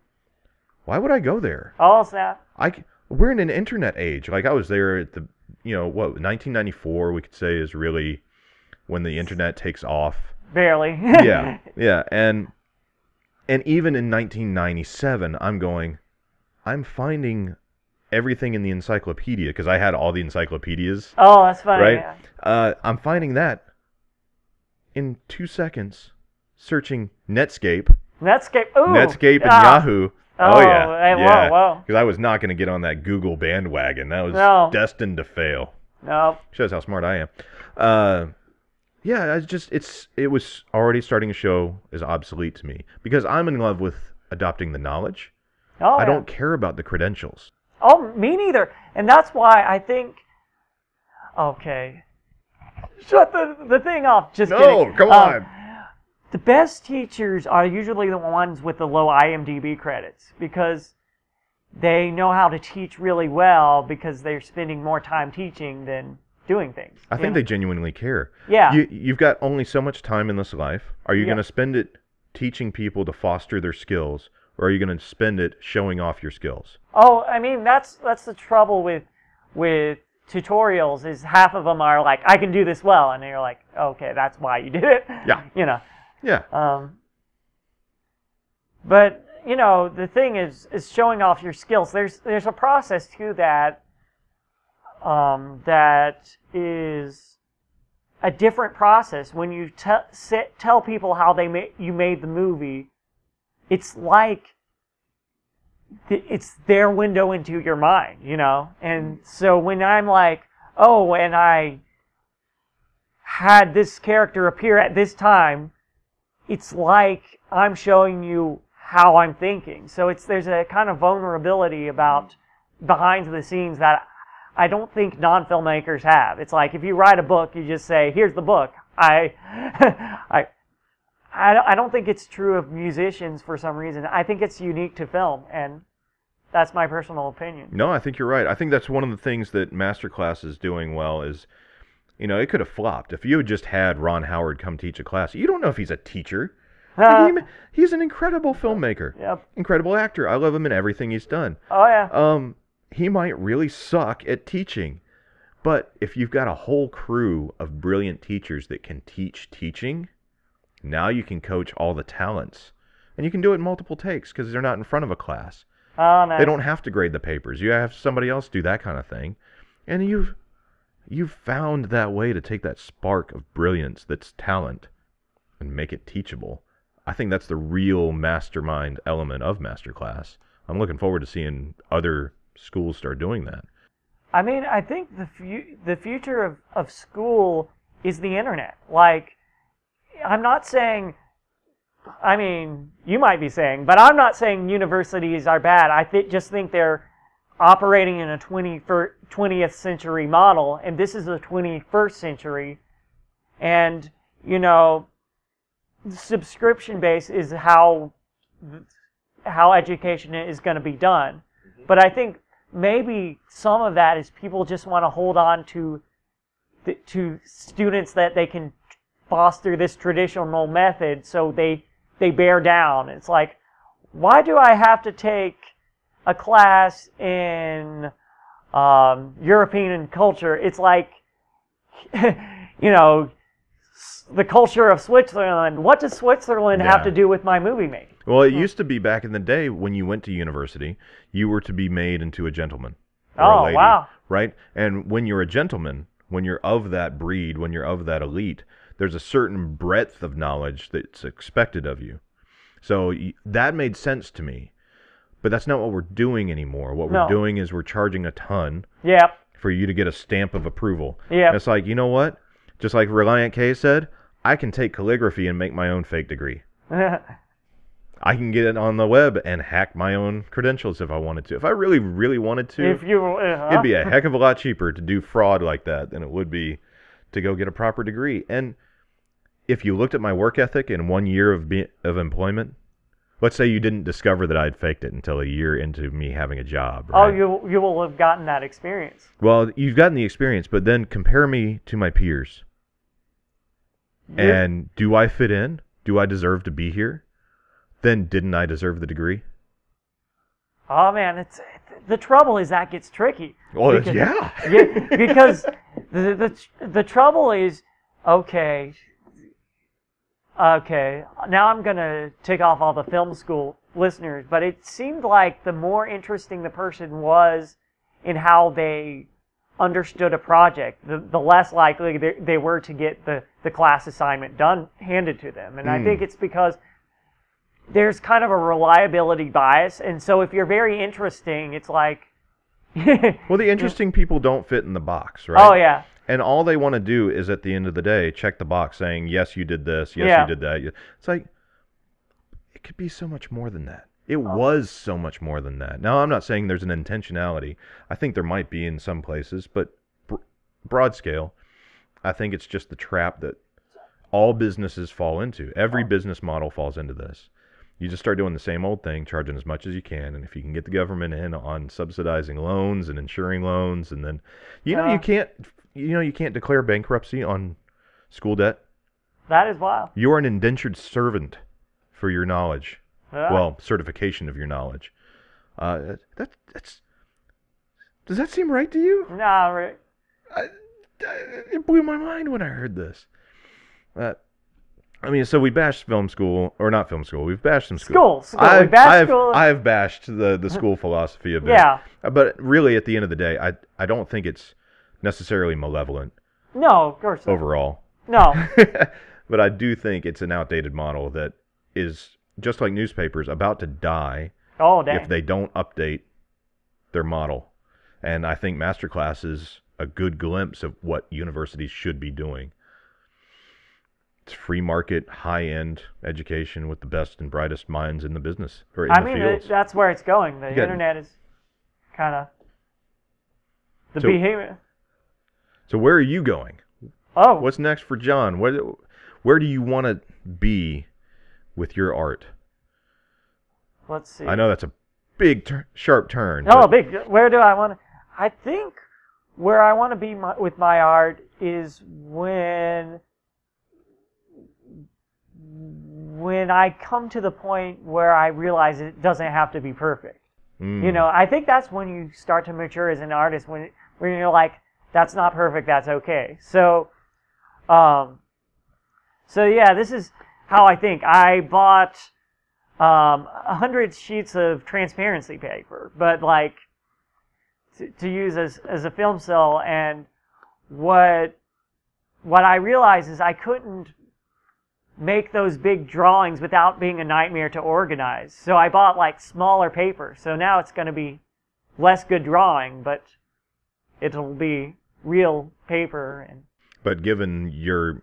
why would I go there? Oh, snap. I we're in an internet age. Like I was there at the, you know, what 1994 we could say is really when the internet takes off. Barely. Yeah, yeah, and and even in 1997, I'm going, I'm finding everything in the encyclopedia because I had all the encyclopedias, oh, that's funny. right? yeah. Uh, I'm finding that in two seconds, searching Netscape, Netscape. Ooh. Netscape, and ah. Yahoo. Oh, Oh, yeah, hey, yeah. whoa. Because I was not going to get on that Google bandwagon. That was No. destined to fail. No. Shows how smart I am. Uh, yeah, it's just it's it was already starting to show is obsolete to me because I'm in love with adopting the knowledge. Oh, I yeah. don't care about the credentials. Oh, me neither. And that's why I think. Okay. Shut the the thing off. Just kidding. Um, on. The best teachers are usually the ones with the low IMDb credits because they know how to teach really well because they're spending more time teaching than doing things. I think know? they genuinely care. Yeah. You you've got only so much time in this life. Are you Yeah. going to spend it teaching people to foster their skills, or are you going to spend it showing off your skills? Oh, I mean that's that's the trouble with with tutorials is half of them are like I can do this well, and you're like, okay, that's why you did it. Yeah. You know. Yeah. Um, but you know the thing is is showing off your skills. There's there's a process to that um, that is a different process. When you sit, tell people how they ma- you made the movie, it's like th- it's their window into your mind, you know. And so when I'm like, oh, and I had this character appear at this time it's like I'm showing you how I'm thinking. So it's there's a kind of vulnerability about behind the scenes that I don't think non-filmmakers have. It's like if you write a book, you just say, "Here's the book." I, I, I, I don't think it's true of musicians for some reason. I think it's unique to film, and that's my personal opinion. No, I think you're right. I think that's one of the things that Masterclass is doing well is, you know, it could have flopped if you had just had Ron Howard come teach a class. You don't know if he's a teacher. Uh, He- he's an incredible filmmaker, yep. incredible actor. I love him in everything he's done. Oh yeah. Um, he might really suck at teaching, but if you've got a whole crew of brilliant teachers that can teach teaching, now you can coach all the talents, and you can do it in multiple takes because they're not in front of a class. Oh no. They don't have to grade the papers. You have somebody else do that kind of thing, and you've you've found that way to take that spark of brilliance that's talent and make it teachable. I think that's the real mastermind element of masterclass. I'm looking forward to seeing other schools start doing that. I mean, I think the fu- the future of, of school is the internet. Like, I'm not saying, I mean, you might be saying, but I'm not saying universities are bad. I th- just think they're operating in a 21st, 20th century model, and this is the 21st century. And, you know, subscription base is how how education is going to be done. But I think maybe some of that is people just want to hold on to to students that they can foster this traditional method, so they they bear down. It's like, why do I have to take a class in um, European culture? It's like, you know, the culture of Switzerland. What does Switzerland have to do with my movie making? Well, it hmm. used to be back in the day when you went to university, you were to be made into a gentleman. or a Oh, lady, wow. Right? And when you're a gentleman, when you're of that breed, when you're of that elite, there's a certain breadth of knowledge that's expected of you. So that made sense to me. But that's not what we're doing anymore. What we're doing is we're charging a ton Yep. for you to get a stamp of approval. Yeah. It's like, you know what? Just like Relient K said, I can take calligraphy and make my own fake degree. I can get it on the web and hack my own credentials if I wanted to. If I really, really wanted to, if you, uh, it'd be a heck of a lot cheaper to do fraud like that than it would be to go get a proper degree. And if you looked at my work ethic in one year of be- of employment, let's say you didn't discover that I'd faked it until a year into me having a job. oh, you you will have gotten that experience. Well, you've gotten the experience, but then compare me to my peers. And do I fit in? Do I deserve to be here? Then didn't I deserve the degree? oh man, it's the trouble is that gets tricky. Oh, well, Because- yeah. Yeah, because the, the the trouble is okay. Okay, now I'm gonna take off all the film school listeners, but it seemed like the more interesting the person was in how they understood a project, the, the less likely they, they were to get the, the class assignment done handed to them. And I Mm. think it's because there's kind of a reliability bias, and so if you're very interesting, it's like, Well, the interesting people don't fit in the box, right? oh yeah, And all they want to do is at the end of the day check the box saying, yes, you did this, yes, Yeah. you did that. It's like, it could be so much more than that. It Oh. was so much more than that. Now, I'm not saying there's an intentionality. I think there might be in some places, but br- broad scale, I think it's just the trap that all businesses fall into. Every business model falls into this. You just start doing the same old thing, charging as much as you can, and if you can get the government in on subsidizing loans and insuring loans, and then, you know, Uh. you can't, you know, you can't declare bankruptcy on school debt. that is wild. You are an indentured servant for your knowledge. Yeah. Well, certification of your knowledge. Uh, that that's. Does that seem right to you? Nah, Rick. I, it blew my mind when I heard this. Uh, I mean, so we bashed film school, or not film school. We've bashed some School, school. We I've, bashed I've, school. I've bashed the, the school philosophy a bit. Yeah. Uh, But really, at the end of the day, I I don't think it's necessarily malevolent No, of course not. overall. No. but I do think it's an outdated model that is just like newspapers about to die Oh, if they don't update their model. And I think Masterclass is a good glimpse of what universities should be doing. It's free market, high end education with the best and brightest minds in the business or in I the mean, fields. that's where it's going. The got- internet is kind of. The So- behemoth. So where are you going? Oh, What's next for John? Where where do you want to be with your art? let's see. I know that's a big tur sharp turn. Oh, but- big. Where do I want to? I think where I want to be my, with my art is when when I come to the point where I realize it doesn't have to be perfect. Mm. You know, I think that's when you start to mature as an artist. When when you're like, that's not perfect, that's okay. So, um, so yeah, this is how I think. I bought um, a hundred sheets of transparency paper, but like to, to use as as a film cell. And what what I realized is I couldn't make those big drawings without being a nightmare to organize. So I bought like smaller paper. So now it's going to be less good drawing, but it'll be real paper and But given your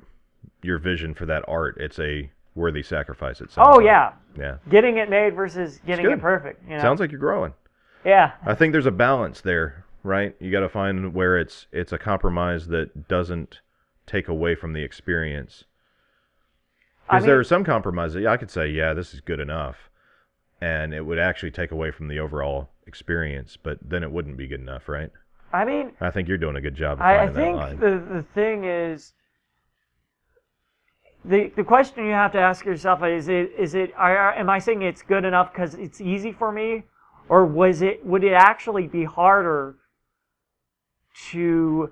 your vision for that art, it's a worthy sacrifice. It oh, sounds Oh like. yeah, yeah. getting it made versus getting it perfect. You know? Sounds like you're growing. yeah. I think there's a balance there, right? You got to find where it's it's a compromise that doesn't take away from the experience. I Because there are some compromises that I could say, yeah, this is good enough, and it would actually take away from the overall experience, but then it wouldn't be good enough, right? I mean, I think you're doing a good job of I, I think the the thing is the the question you have to ask yourself is it is it are, am I saying it's good enough because it's easy for me, or was it would it actually be harder to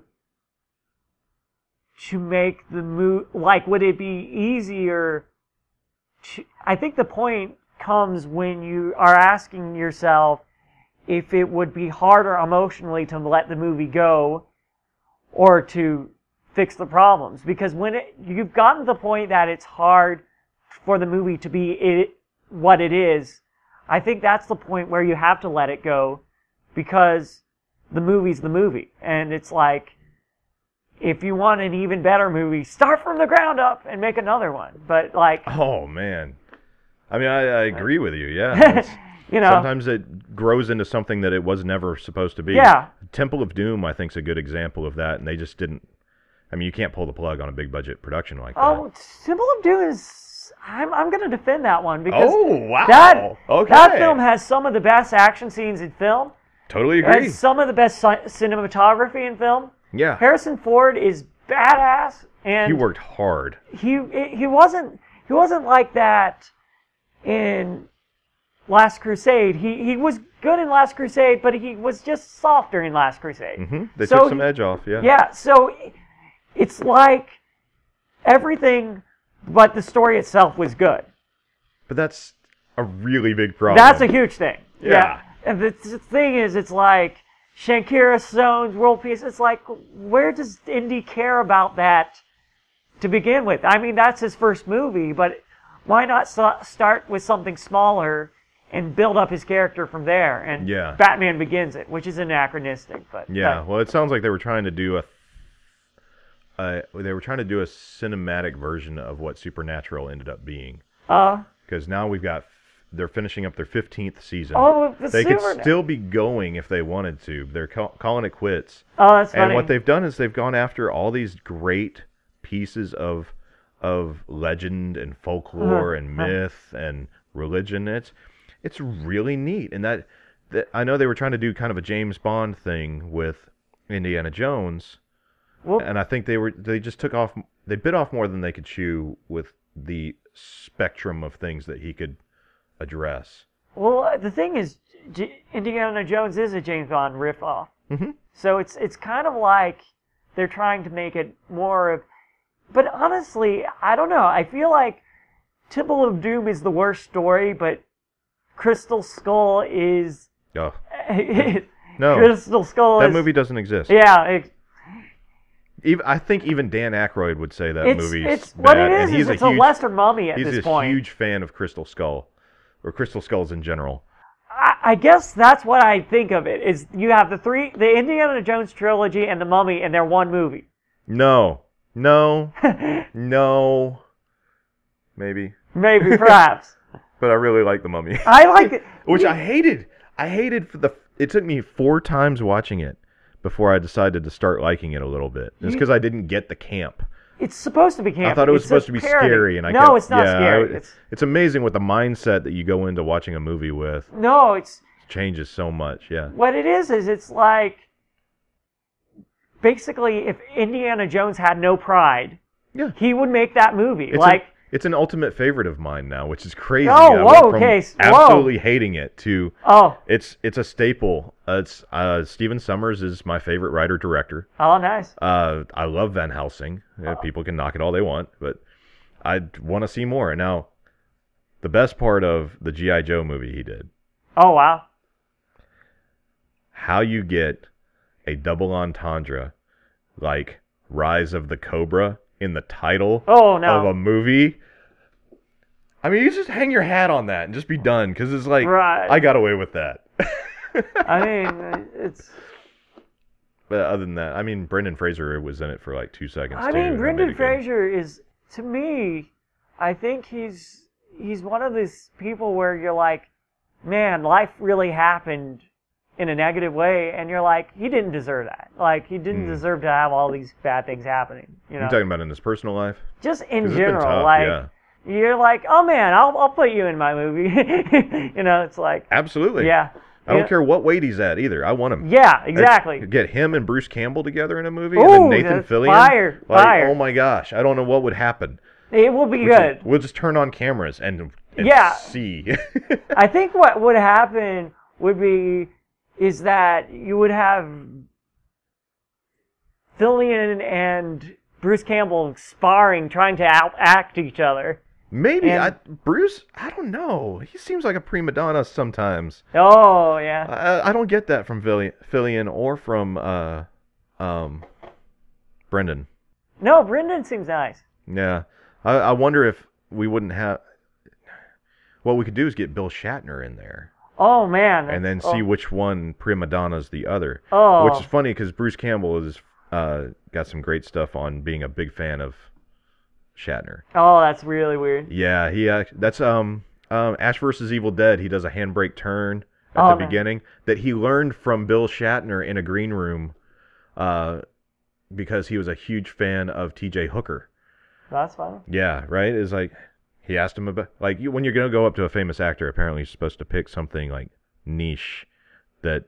to make the move like would it be easier to, I think the point comes when you are asking yourself if it would be harder emotionally to let the movie go or to fix the problems because when it, you've gotten to the point that it's hard for the movie to be it, what it is i think that's the point where you have to let it go because the movie's the movie and it's like if you want an even better movie start from the ground up and make another one but like oh man, I mean, I, I agree with you. Yeah, you know sometimes it grows into something that it was never supposed to be. Yeah. Temple of Doom, I think, is a good example of that, and they just didn't. I mean, you can't pull the plug on a big budget production like that. oh Temple of Doom is i'm, I'm going to defend that one because Oh, wow. that okay. that film has some of the best action scenes in film totally It agree. has some of the best cinematography in film. Yeah, Harrison Ford is badass, and he worked hard. he he wasn't he wasn't like that in Last Crusade. He he was good in Last Crusade, but he was just softer in Last Crusade. hmm They So took some edge off. Yeah. Yeah, so it's like everything, but the story itself was good. But that's a really big problem. That's a huge thing. Yeah. And the, thing is, it's like Sankara Stone's World Peace. It's like, where does Indy care about that to begin with? I mean, that's his first movie, but why not start with something smaller and build up his character from there? And Yeah. Batman Begins it, which is anachronistic, but Yeah. Well, it sounds like they were trying to do a. Uh, they were trying to do a cinematic version of what Supernatural ended up being. uh, Because now we've got. They're finishing up their 15th season. Oh, the they could still be going if they wanted to. They're call, calling it quits. oh, that's funny. And what they've done is they've gone after all these great pieces of of legend and folklore Uh-huh. and myth and religion. It's it's really neat. And that, that I know they were trying to do kind of a James Bond thing with Indiana Jones, Well- and I think they were they just took off they bit off more than they could chew with the spectrum of things that he could address. Well, uh, the thing is, J- Indiana Jones is a James Bond riff-off. Mhm. So it's it's kind of like they're trying to make it more of. But honestly, I don't know. I feel like Temple of Doom is the worst story, but Crystal Skull is. Oh, No. Crystal Skull that is. movie doesn't exist. Yeah, it, Even, I think even Dan Aykroyd would say that it's movie's it's bad, what it is. and he's is a it's huge, a lesser mummy at he's a huge fan of Crystal Skull, or Crystal Skulls in general. I, I guess that's what I think of it. Is you have the three, the Indiana Jones trilogy and the Mummy, and they're one movie. No, no, no, maybe, Maybe, perhaps. but I really like the Mummy, I like it. which I hated. I hated for the. It took me four times watching it before I decided to start liking it a little bit. It's because I didn't get the camp. It's supposed to be campy. I thought it was It's supposed to be parody. scary, and I no, kept- it's not yeah, scary. I- it's it's amazing what the mindset that you go into watching a movie with no, it's changes so much. Yeah. what it is. Is it's like basically if Indiana Jones had no pride, Yeah. he would make that movie. It's like it's an ultimate favorite of mine now, which is crazy. Oh, whoa, okay, s- whoa. absolutely hating it to oh, it's it's a staple. Uh, it's uh, Stephen Sommers is my favorite writer director. oh, nice. Uh, I love Van Helsing. Uh, people can knock it all they want, but I want to see more. Now, the best part of the GI Joe movie he did, Oh wow. how you get a double entendre like Rise of the Cobra in the title Oh no. of a movie. I mean, you just hang your hat on that and just be done because it's like Right. I got away with that. I mean, it's. but other than that, I mean, Brendan Fraser was in it for like two seconds. I too, mean, Brendan good. Fraser is to me. I think he's he's one of these people where you're like, man, life really happened in a negative way, and you're like, he didn't deserve that. Like, he didn't Hmm. deserve to have all these bad things happening. You know, You talking about in his personal life? Just in general, tough, like. yeah. You're like, oh man, I'll I'll put you in my movie. you know, it's like, Absolutely. yeah, I don't Yeah. care what weight he's at either. I want him. yeah, exactly. Get him and Bruce Campbell together in a movie, and then Nathan Fillion. fire, Like, fire. oh my gosh, I don't know what would happen. It will be We'll just- good. We'll just turn on cameras and, and Yeah. see. I think what would happen would be is that you would have Fillion and Bruce Campbell sparring, trying to outact each other. Maybe And- I, Bruce. I don't know. He seems like a prima donna sometimes. Oh yeah, I, I don't get that from Fillion or from uh, um, Brendan. no, Brendan seems nice. Yeah, I, I wonder if we wouldn't have. What we could do is get Bill Shatner in there, Oh man, and then oh, see which one prima donna's the other. Oh, Which is funny because Bruce Campbell has uh, got some great stuff on being a big fan of Shatner. oh, that's really weird. Yeah, he act- that's um um Ash versus Evil Dead. He does a handbrake turn at Oh, the man. beginning that he learned from Bill Shatner in a green room, uh, because he was a huge fan of T.J. Hooker. That's funny. Yeah, right. It's like he asked him about like you, when you're gonna go up to a famous actor. Apparently, you're supposed to pick something like niche that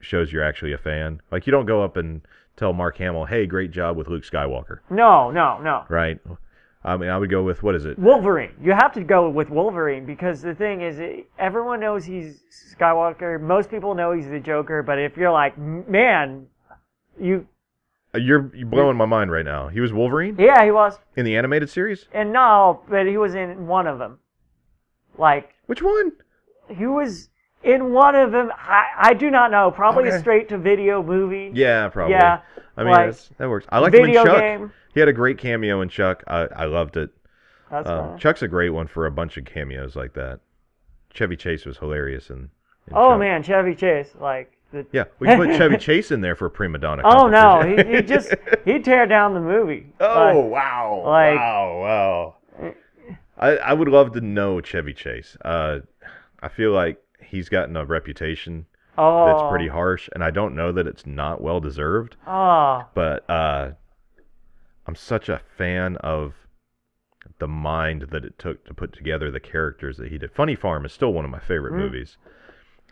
shows you're actually a fan. Like you don't go up and tell Mark Hamill, "Hey, great job with Luke Skywalker." No, no, no. Right. I mean, I would go with what is it? Wolverine. You have to go with Wolverine because the thing is, it, everyone knows he's Skywalker. Most people know he's the Joker. But if you're like, man, you, You're you're blowing my mind right now. He was Wolverine yeah, he was, in the animated series. and no, but he was in one of them. Like Which one? he was in one of them. I, I do not know. Probably a straight to video movie. Yeah, probably. Yeah, I mean, like, that's, that works. I liked him in video Chuck. game. He had a great cameo in Chuck. I, I loved it. That's Um, fine. Chuck's a great one for a bunch of cameos like that. Chevy Chase was hilarious in. in Oh Chuck. man, Chevy Chase, like the. Yeah, we can put Chevy Chase in there for prima donna. Oh no, he, he just he'd tear down the movie. oh Like, wow! like- wow! Wow! I I would love to know Chevy Chase. Uh, I feel like he's gotten a reputation oh, that's pretty harsh, and I don't know that it's not well deserved. Oh, But uh, I'm such a fan of the mind that it took to put together the characters that he did. Funny Farm is still one of my favorite Mm. movies,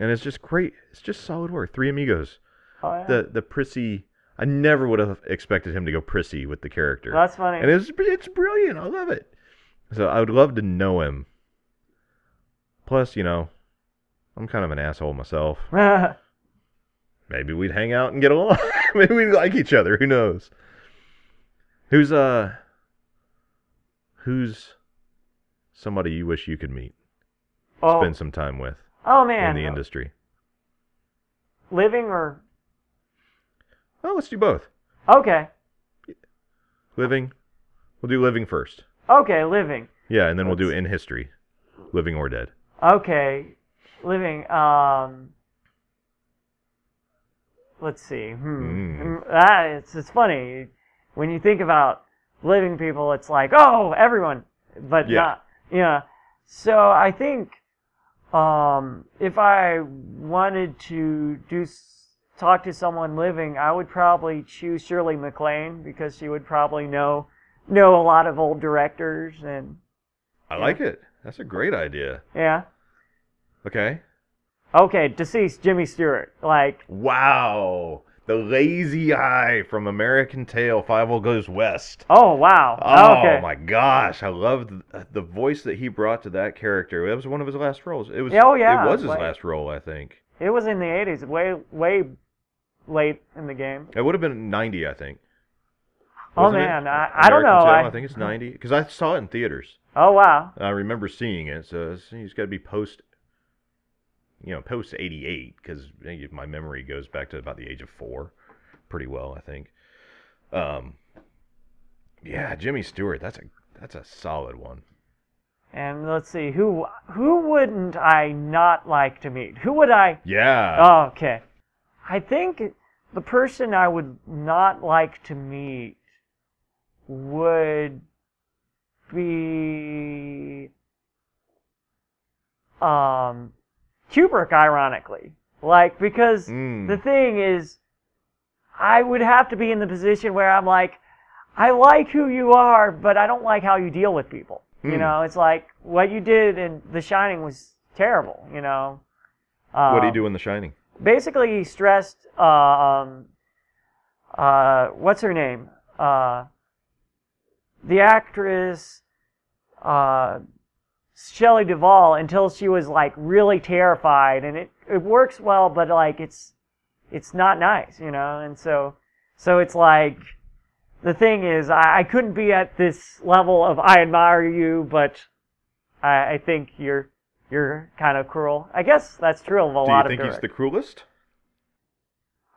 and it's just great. It's just solid work. Three Amigos. oh yeah. The the prissy. I never would have expected him to go prissy with the character, That's funny. and it's it's brilliant. I love it. So I would love to know him. Plus, you know, I'm kind of an asshole myself. Maybe we'd hang out and get along. Maybe we'd like each other. Who knows? Who's uh who's somebody you wish you could meet, oh, spend some time with oh man, in the industry? living or Oh, let's do both. okay, Living. We'll do living first. okay, living. Yeah, and then we'll do Let's- in history. Living or dead. Okay, living. Um, let's see. Hmm. Mm. Ah, it's it's funny when you think about living people. It's like oh, everyone, but Yeah. not. Yeah. So I think um, if I wanted to do talk to someone living, I would probably choose Shirley MacLaine because she would probably know know a lot of old directors and I like it. That's a great idea. yeah. Okay. Okay, deceased Jimmy Stewart. Like Wow. The lazy eye from American Tail, Fievel Goes West. oh wow. Oh, oh okay. my gosh, I loved the, voice that he brought to that character. That was one of his last roles. It was. Oh, yeah, It was his like- last role, I think. It was in the 80s, way way late in the game. It would have been ninety, I think. Oh Wasn't it? man, I, I don't American know. Tail, I, I think it's ninety because I saw it in theaters. Oh wow. I remember seeing it. So it's, it's got to be post, you know, post '88 because my memory goes back to about the age of four, pretty well, I think. Um, yeah, Jimmy Stewart. That's a that's a solid one. And let's see, who who wouldn't I not like to meet? Who would I Yeah. Oh, okay. I think the person I would not like to meet would be um Kubrick ironically. Like because Mm. the thing is I would have to be in the position where I'm like I like who you are, but I don't like how you deal with people. You Hmm. know, it's like what you did in The Shining was terrible, you know. what do you Um, do in The Shining? basically he stressed uh, um uh what's her name uh the actress uh Shelley Duvall until she was like really terrified and it it works well but like it's it's not nice you know and so so it's like the thing is I, I couldn't be at this level of I admire you but I, I think you're you're kind of cruel. I guess that's true of a Do lot of. Do you think he's the cruelest?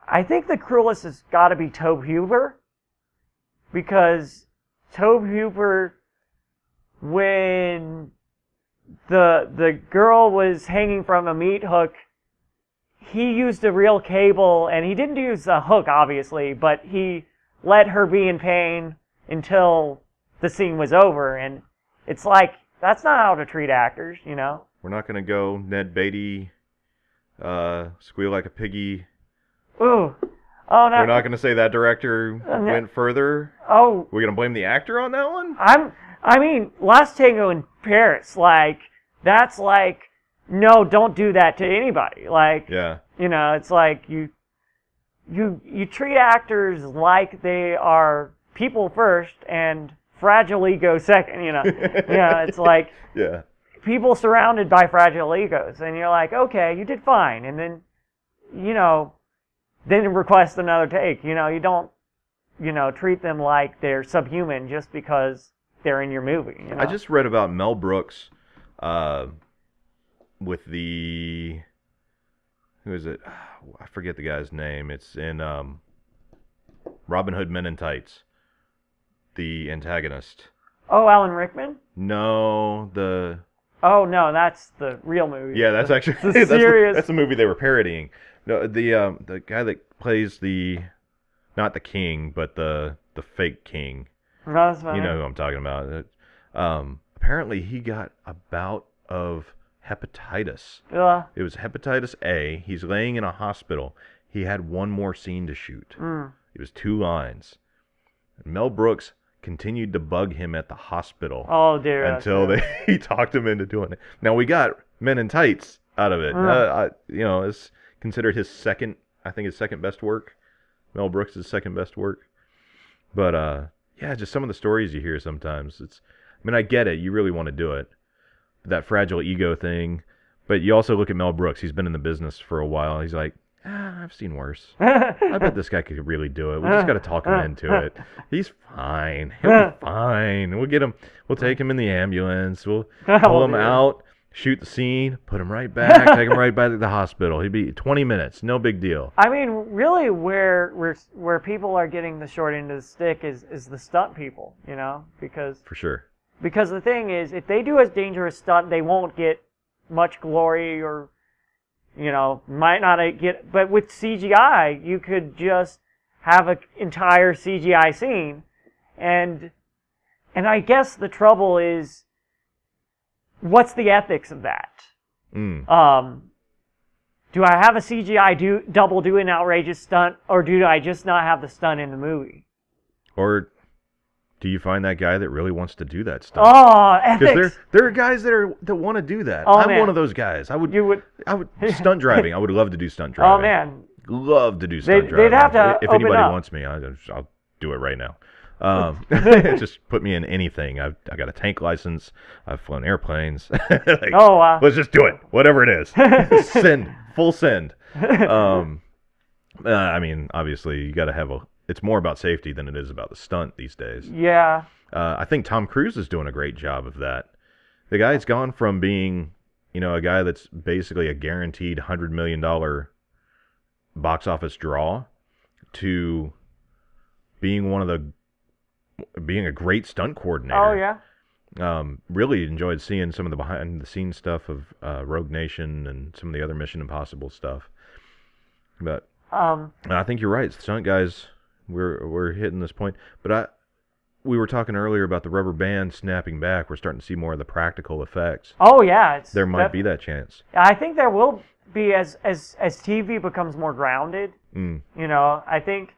I think the cruelest has got to be Tobe Hooper because Tobe Hooper, when the the girl was hanging from a meat hook, he used a real cable and he didn't use a hook obviously, but he let her be in pain until the scene was over and it's like that's not how to treat actors, you know. We're not gonna go Ned Beatty, uh, squeal like a piggy. Ooh. Oh no. We're not gonna say that director Uh, went further. oh, We're gonna blame the actor on that one. I'm I mean, Last Tango in Paris, like that's like no, don't do that to anybody. Like Yeah. you know, it's like you you you treat actors like they are people first and fragile ego second, you know. yeah, it's like Yeah. people surrounded by fragile egos and you're like, "Okay, you did fine." And then you know, then request another take. You know, you don't you know, treat them like they're subhuman just because they're in your movie, you know. I just read about Mel Brooks, uh, with the who is it? I forget the guy's name. It's in um, Robin Hood Men in Tights. The antagonist. Oh, Alan Rickman? No, the Oh no, that's the real movie. yeah, that's The- actually the that's, the- serious. that's the movie they were parodying. No, the um, the guy that plays the not the king, but the the fake king. That's fine. You know who I'm talking about. Um, apparently, he got a bout of hepatitis. Uh, It was hepatitis A. He's laying in a hospital. He had one more scene to shoot. mm. It was two lines. Mel Brooks continued to bug him at the hospital Oh dear. until they he talked him into doing it. Now we got Men in Tights out of it. Mm. Uh, I, you know, it's considered his second. I think his second best work. Mel Brooks' second best work. But uh, yeah, just some of the stories you hear sometimes. It's. I mean, I get it. You really want to do it. That fragile ego thing. But you also look at Mel Brooks. He's been in the business for a while. He's like, ah, I've seen worse. I bet this guy could really do it. We just got to talk him into it. He's fine. He'll be fine. We'll get him. We'll take him in the ambulance. We'll pull Oh, him out, shoot the scene, put him right back, take him right back to the hospital. He'd be 20 minutes. No big deal. I mean, really, where where where people are getting the short end of the stick is is the stunt people, you know, because For sure. because the thing is, if they do a dangerous stunt, they won't get much glory or you know might not get. But with CGI, you could just have an entire CGI scene, and and I guess the trouble is, what's the ethics of that? Mm. Um, do I have a CGI do double do an outrageous stunt, or do I just not have the stunt in the movie? Or do you find that guy that really wants to do that stuff? Oh, Because there, there are guys that are that want to do that. Oh, I'm man. one of those guys. I would, You would. I would stunt driving. I would love to do stunt driving. Oh man, love to do stunt They'd- driving. they'd have to if anybody up. wants me, I, I'll do it right now. Um, just put me in anything. I've I got a tank license. I've flown airplanes. Like, Oh wow. Let's just do it. Whatever it is. send. Full send. Um, uh, I mean, obviously, you got to have a. It's more about safety than it is about the stunt these days. yeah. Uh, I think Tom Cruise is doing a great job of that. The guy's gone from being, you know, a guy that's basically a guaranteed hundred million dollar box office draw to being one of the being a great stunt coordinator. Oh yeah. Um, really enjoyed seeing some of the behind the scenes stuff of uh, Rogue Nation and some of the other Mission Impossible stuff. But Um. I think you're right. Stunt guys, we're we're hitting this point. But I, we were talking earlier about the rubber band snapping back. We're starting to see more of the practical effects. Oh yeah. It's There might def- be that chance. I think there will be as as as TV becomes more grounded. Mm. You know, I think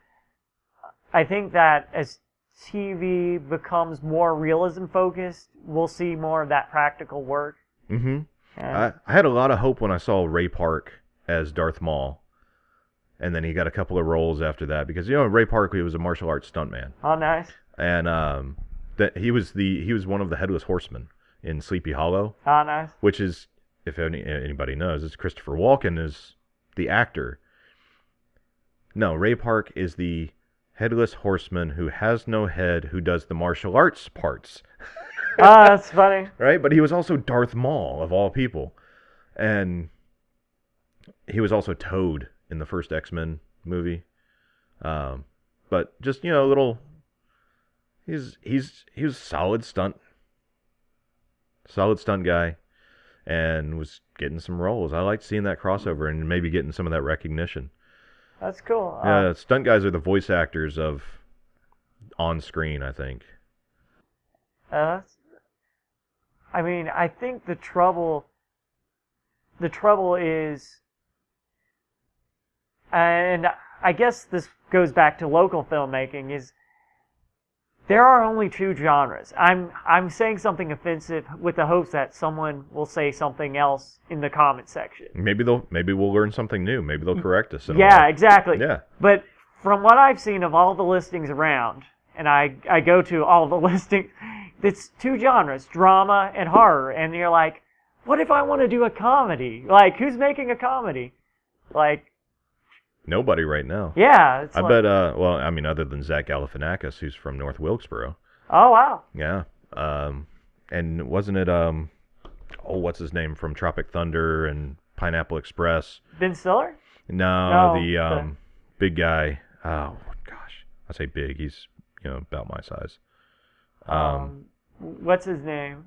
I think that as TV becomes more realism focused, we'll see more of that practical work. Mm-hmm. I, I had a lot of hope when I saw Ray Park as Darth Maul, and then he got a couple of roles after that because you know Ray Park he was a martial arts stuntman, oh, nice. and um, that he was the he was one of the headless horsemen in Sleepy Hollow. Oh, nice. which is, if any, anybody knows, is Christopher Walken is the actor. No, Ray Park is the headless horseman who has no head, who does the martial arts parts, oh, that's funny. right? But he was also Darth Maul of all people, and he was also Toad in the first X Men movie. Um, but just you know, a little. He's he's he was solid stunt, solid stunt guy, and was getting some roles. I liked seeing that crossover and maybe getting some of that recognition. That's cool. Yeah, stunt guys are the voice actors of on screen. I think. Uh, I mean, I think the trouble, the trouble is, and I guess this goes back to local filmmaking is there are only two genres. I'm I'm saying something offensive with the hopes that someone will say something else in the comment section. Maybe they'll maybe we'll learn something new. Maybe they'll correct us. Yeah, exactly. Yeah. But from what I've seen of all the listings around, and I, I go to all the listings, it's two genres, drama and horror. And you're like, what if I want to do a comedy? Like, who's making a comedy? Like, Nobody right now. yeah. It's I like, bet. Uh, well, I mean, other than Zach Galifianakis, who's from North Wilkesboro. Oh, wow. Yeah. Um, and wasn't it um, oh, what's his name from Tropic Thunder and Pineapple Express? Ben Stiller? No, No, the the- um, big guy. Oh gosh, I say big. He's you know about my size. Um, Um, what's his name?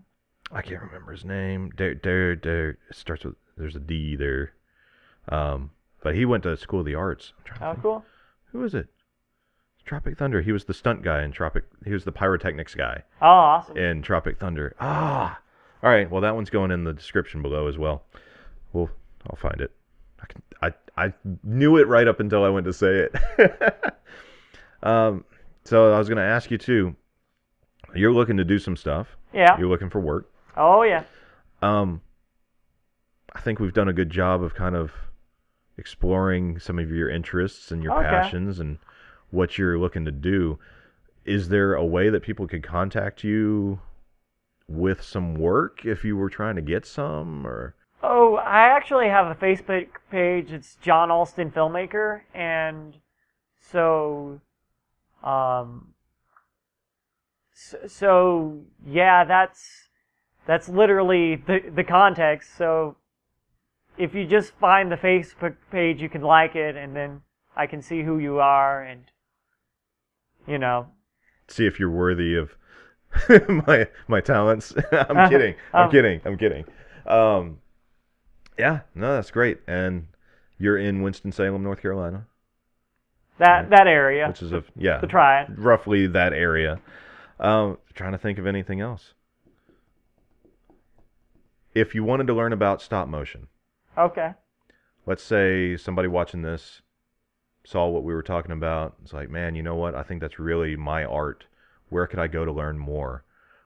I can't remember his name. There, there, there. It starts with. There's a D there. Um, but he went to School of the Arts. I'm trying to Oh, cool. Who is it? Tropic Thunder. He was the stunt guy in Tropic. He was the pyrotechnics guy Oh, awesome. in Tropic Thunder. Ah, all right. Well, that one's going in the description below as well. Well, I'll find it. I can. I I knew it right up until I went to say it. um. So I was going to ask you too. You're looking to do some stuff. Yeah. You're looking for work. Oh, yeah. Um. I think we've done a good job of kind of exploring some of your interests and your Okay. passions and what you're looking to do. Is there a way that people could contact you with some work if you were trying to get some or Oh, I actually have a Facebook page. It's John Alston Filmmaker, and so, um, so, so yeah, that's that's literally the the context. So, if you just find the Facebook page, you can like it, and then I can see who you are, and you know, see if you're worthy of my my talents? I'm Uh-huh. kidding. I'm Um, kidding. I'm kidding. Um yeah, no, that's great. And you're in Winston-Salem, North Carolina, that that area, which is a yeah, the Triad. roughly that area. Um, trying to think of anything else. If you wanted to learn about stop motion, Okay. let's say somebody watching this saw what we were talking about. It's like, man, you know what? I think that's really my art. Where could I go to learn more?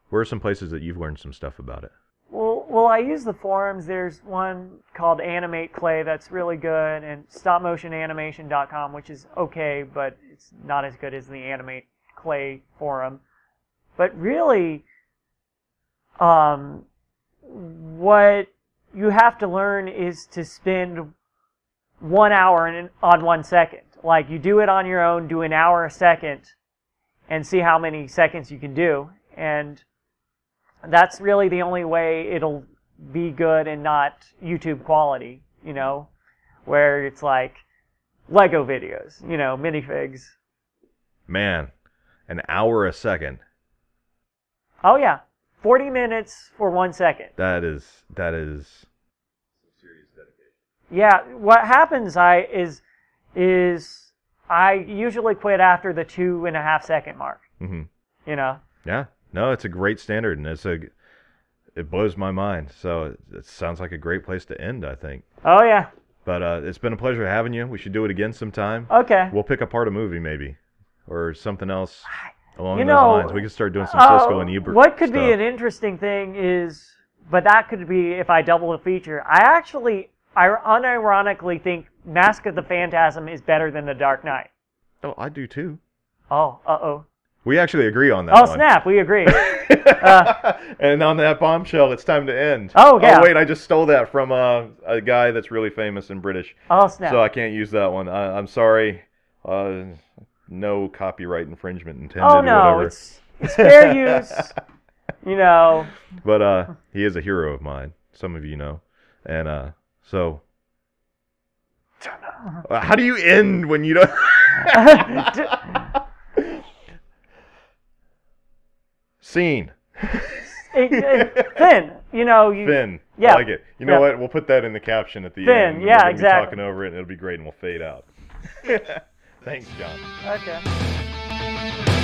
Where are some places that you've learned some stuff about it? Well, well, I use the forums. There's one called Animate Clay that's really good, and stopmotionanimation.com, which is okay, but it's not as good as the Animate Clay forum. But really, um, what you have to learn is to spend one hour in, on one second. Like you do it on your own, do an hour a second, and see how many seconds you can do. And that's really the only way it'll be good and not YouTube quality, you know, where it's like Lego videos, you know, minifigs. Man, an hour a second. Oh yeah, 40 minutes for one second. That is that is serious dedication. Yeah, what happens I is is I usually quit after the two and a half second mark. hmm You know. Yeah. No, it's a great standard and it's a it blows my mind. So it, it sounds like a great place to end, I think. Oh yeah. But uh, it's been a pleasure having you. We should do it again sometime. Okay. We'll pick apart a movie maybe, or something else along You those know, lines. We could start doing some Oh, Siskel and Ebert. What could be an interesting thing is, but that could be if I double the feature. I actually, I unironically think Mask of the Phantasm is better than The Dark Knight. Oh, I do too. Oh, uh oh. We actually agree on that. Oh one. snap! We agree. and on that bombshell, it's time to end. Oh, yeah. Oh wait, I just stole that from uh, a guy that's really famous and British, Oh snap! so I can't use that one. I, I'm sorry. Uh, no copyright infringement intended. oh or no, whatever. it's it's fair use. You know. But uh, he is a hero of mine. Some of you know, and uh, so. How do you end when you don't? Scene. It- it- Finn, you know you. Finn. Yeah. I like it. You know Yeah. what? We'll put that in the caption at the Finn, end. yeah, We're exactly. Be talking over it, and it'll be great, and we'll fade out. Thanks, John. Okay.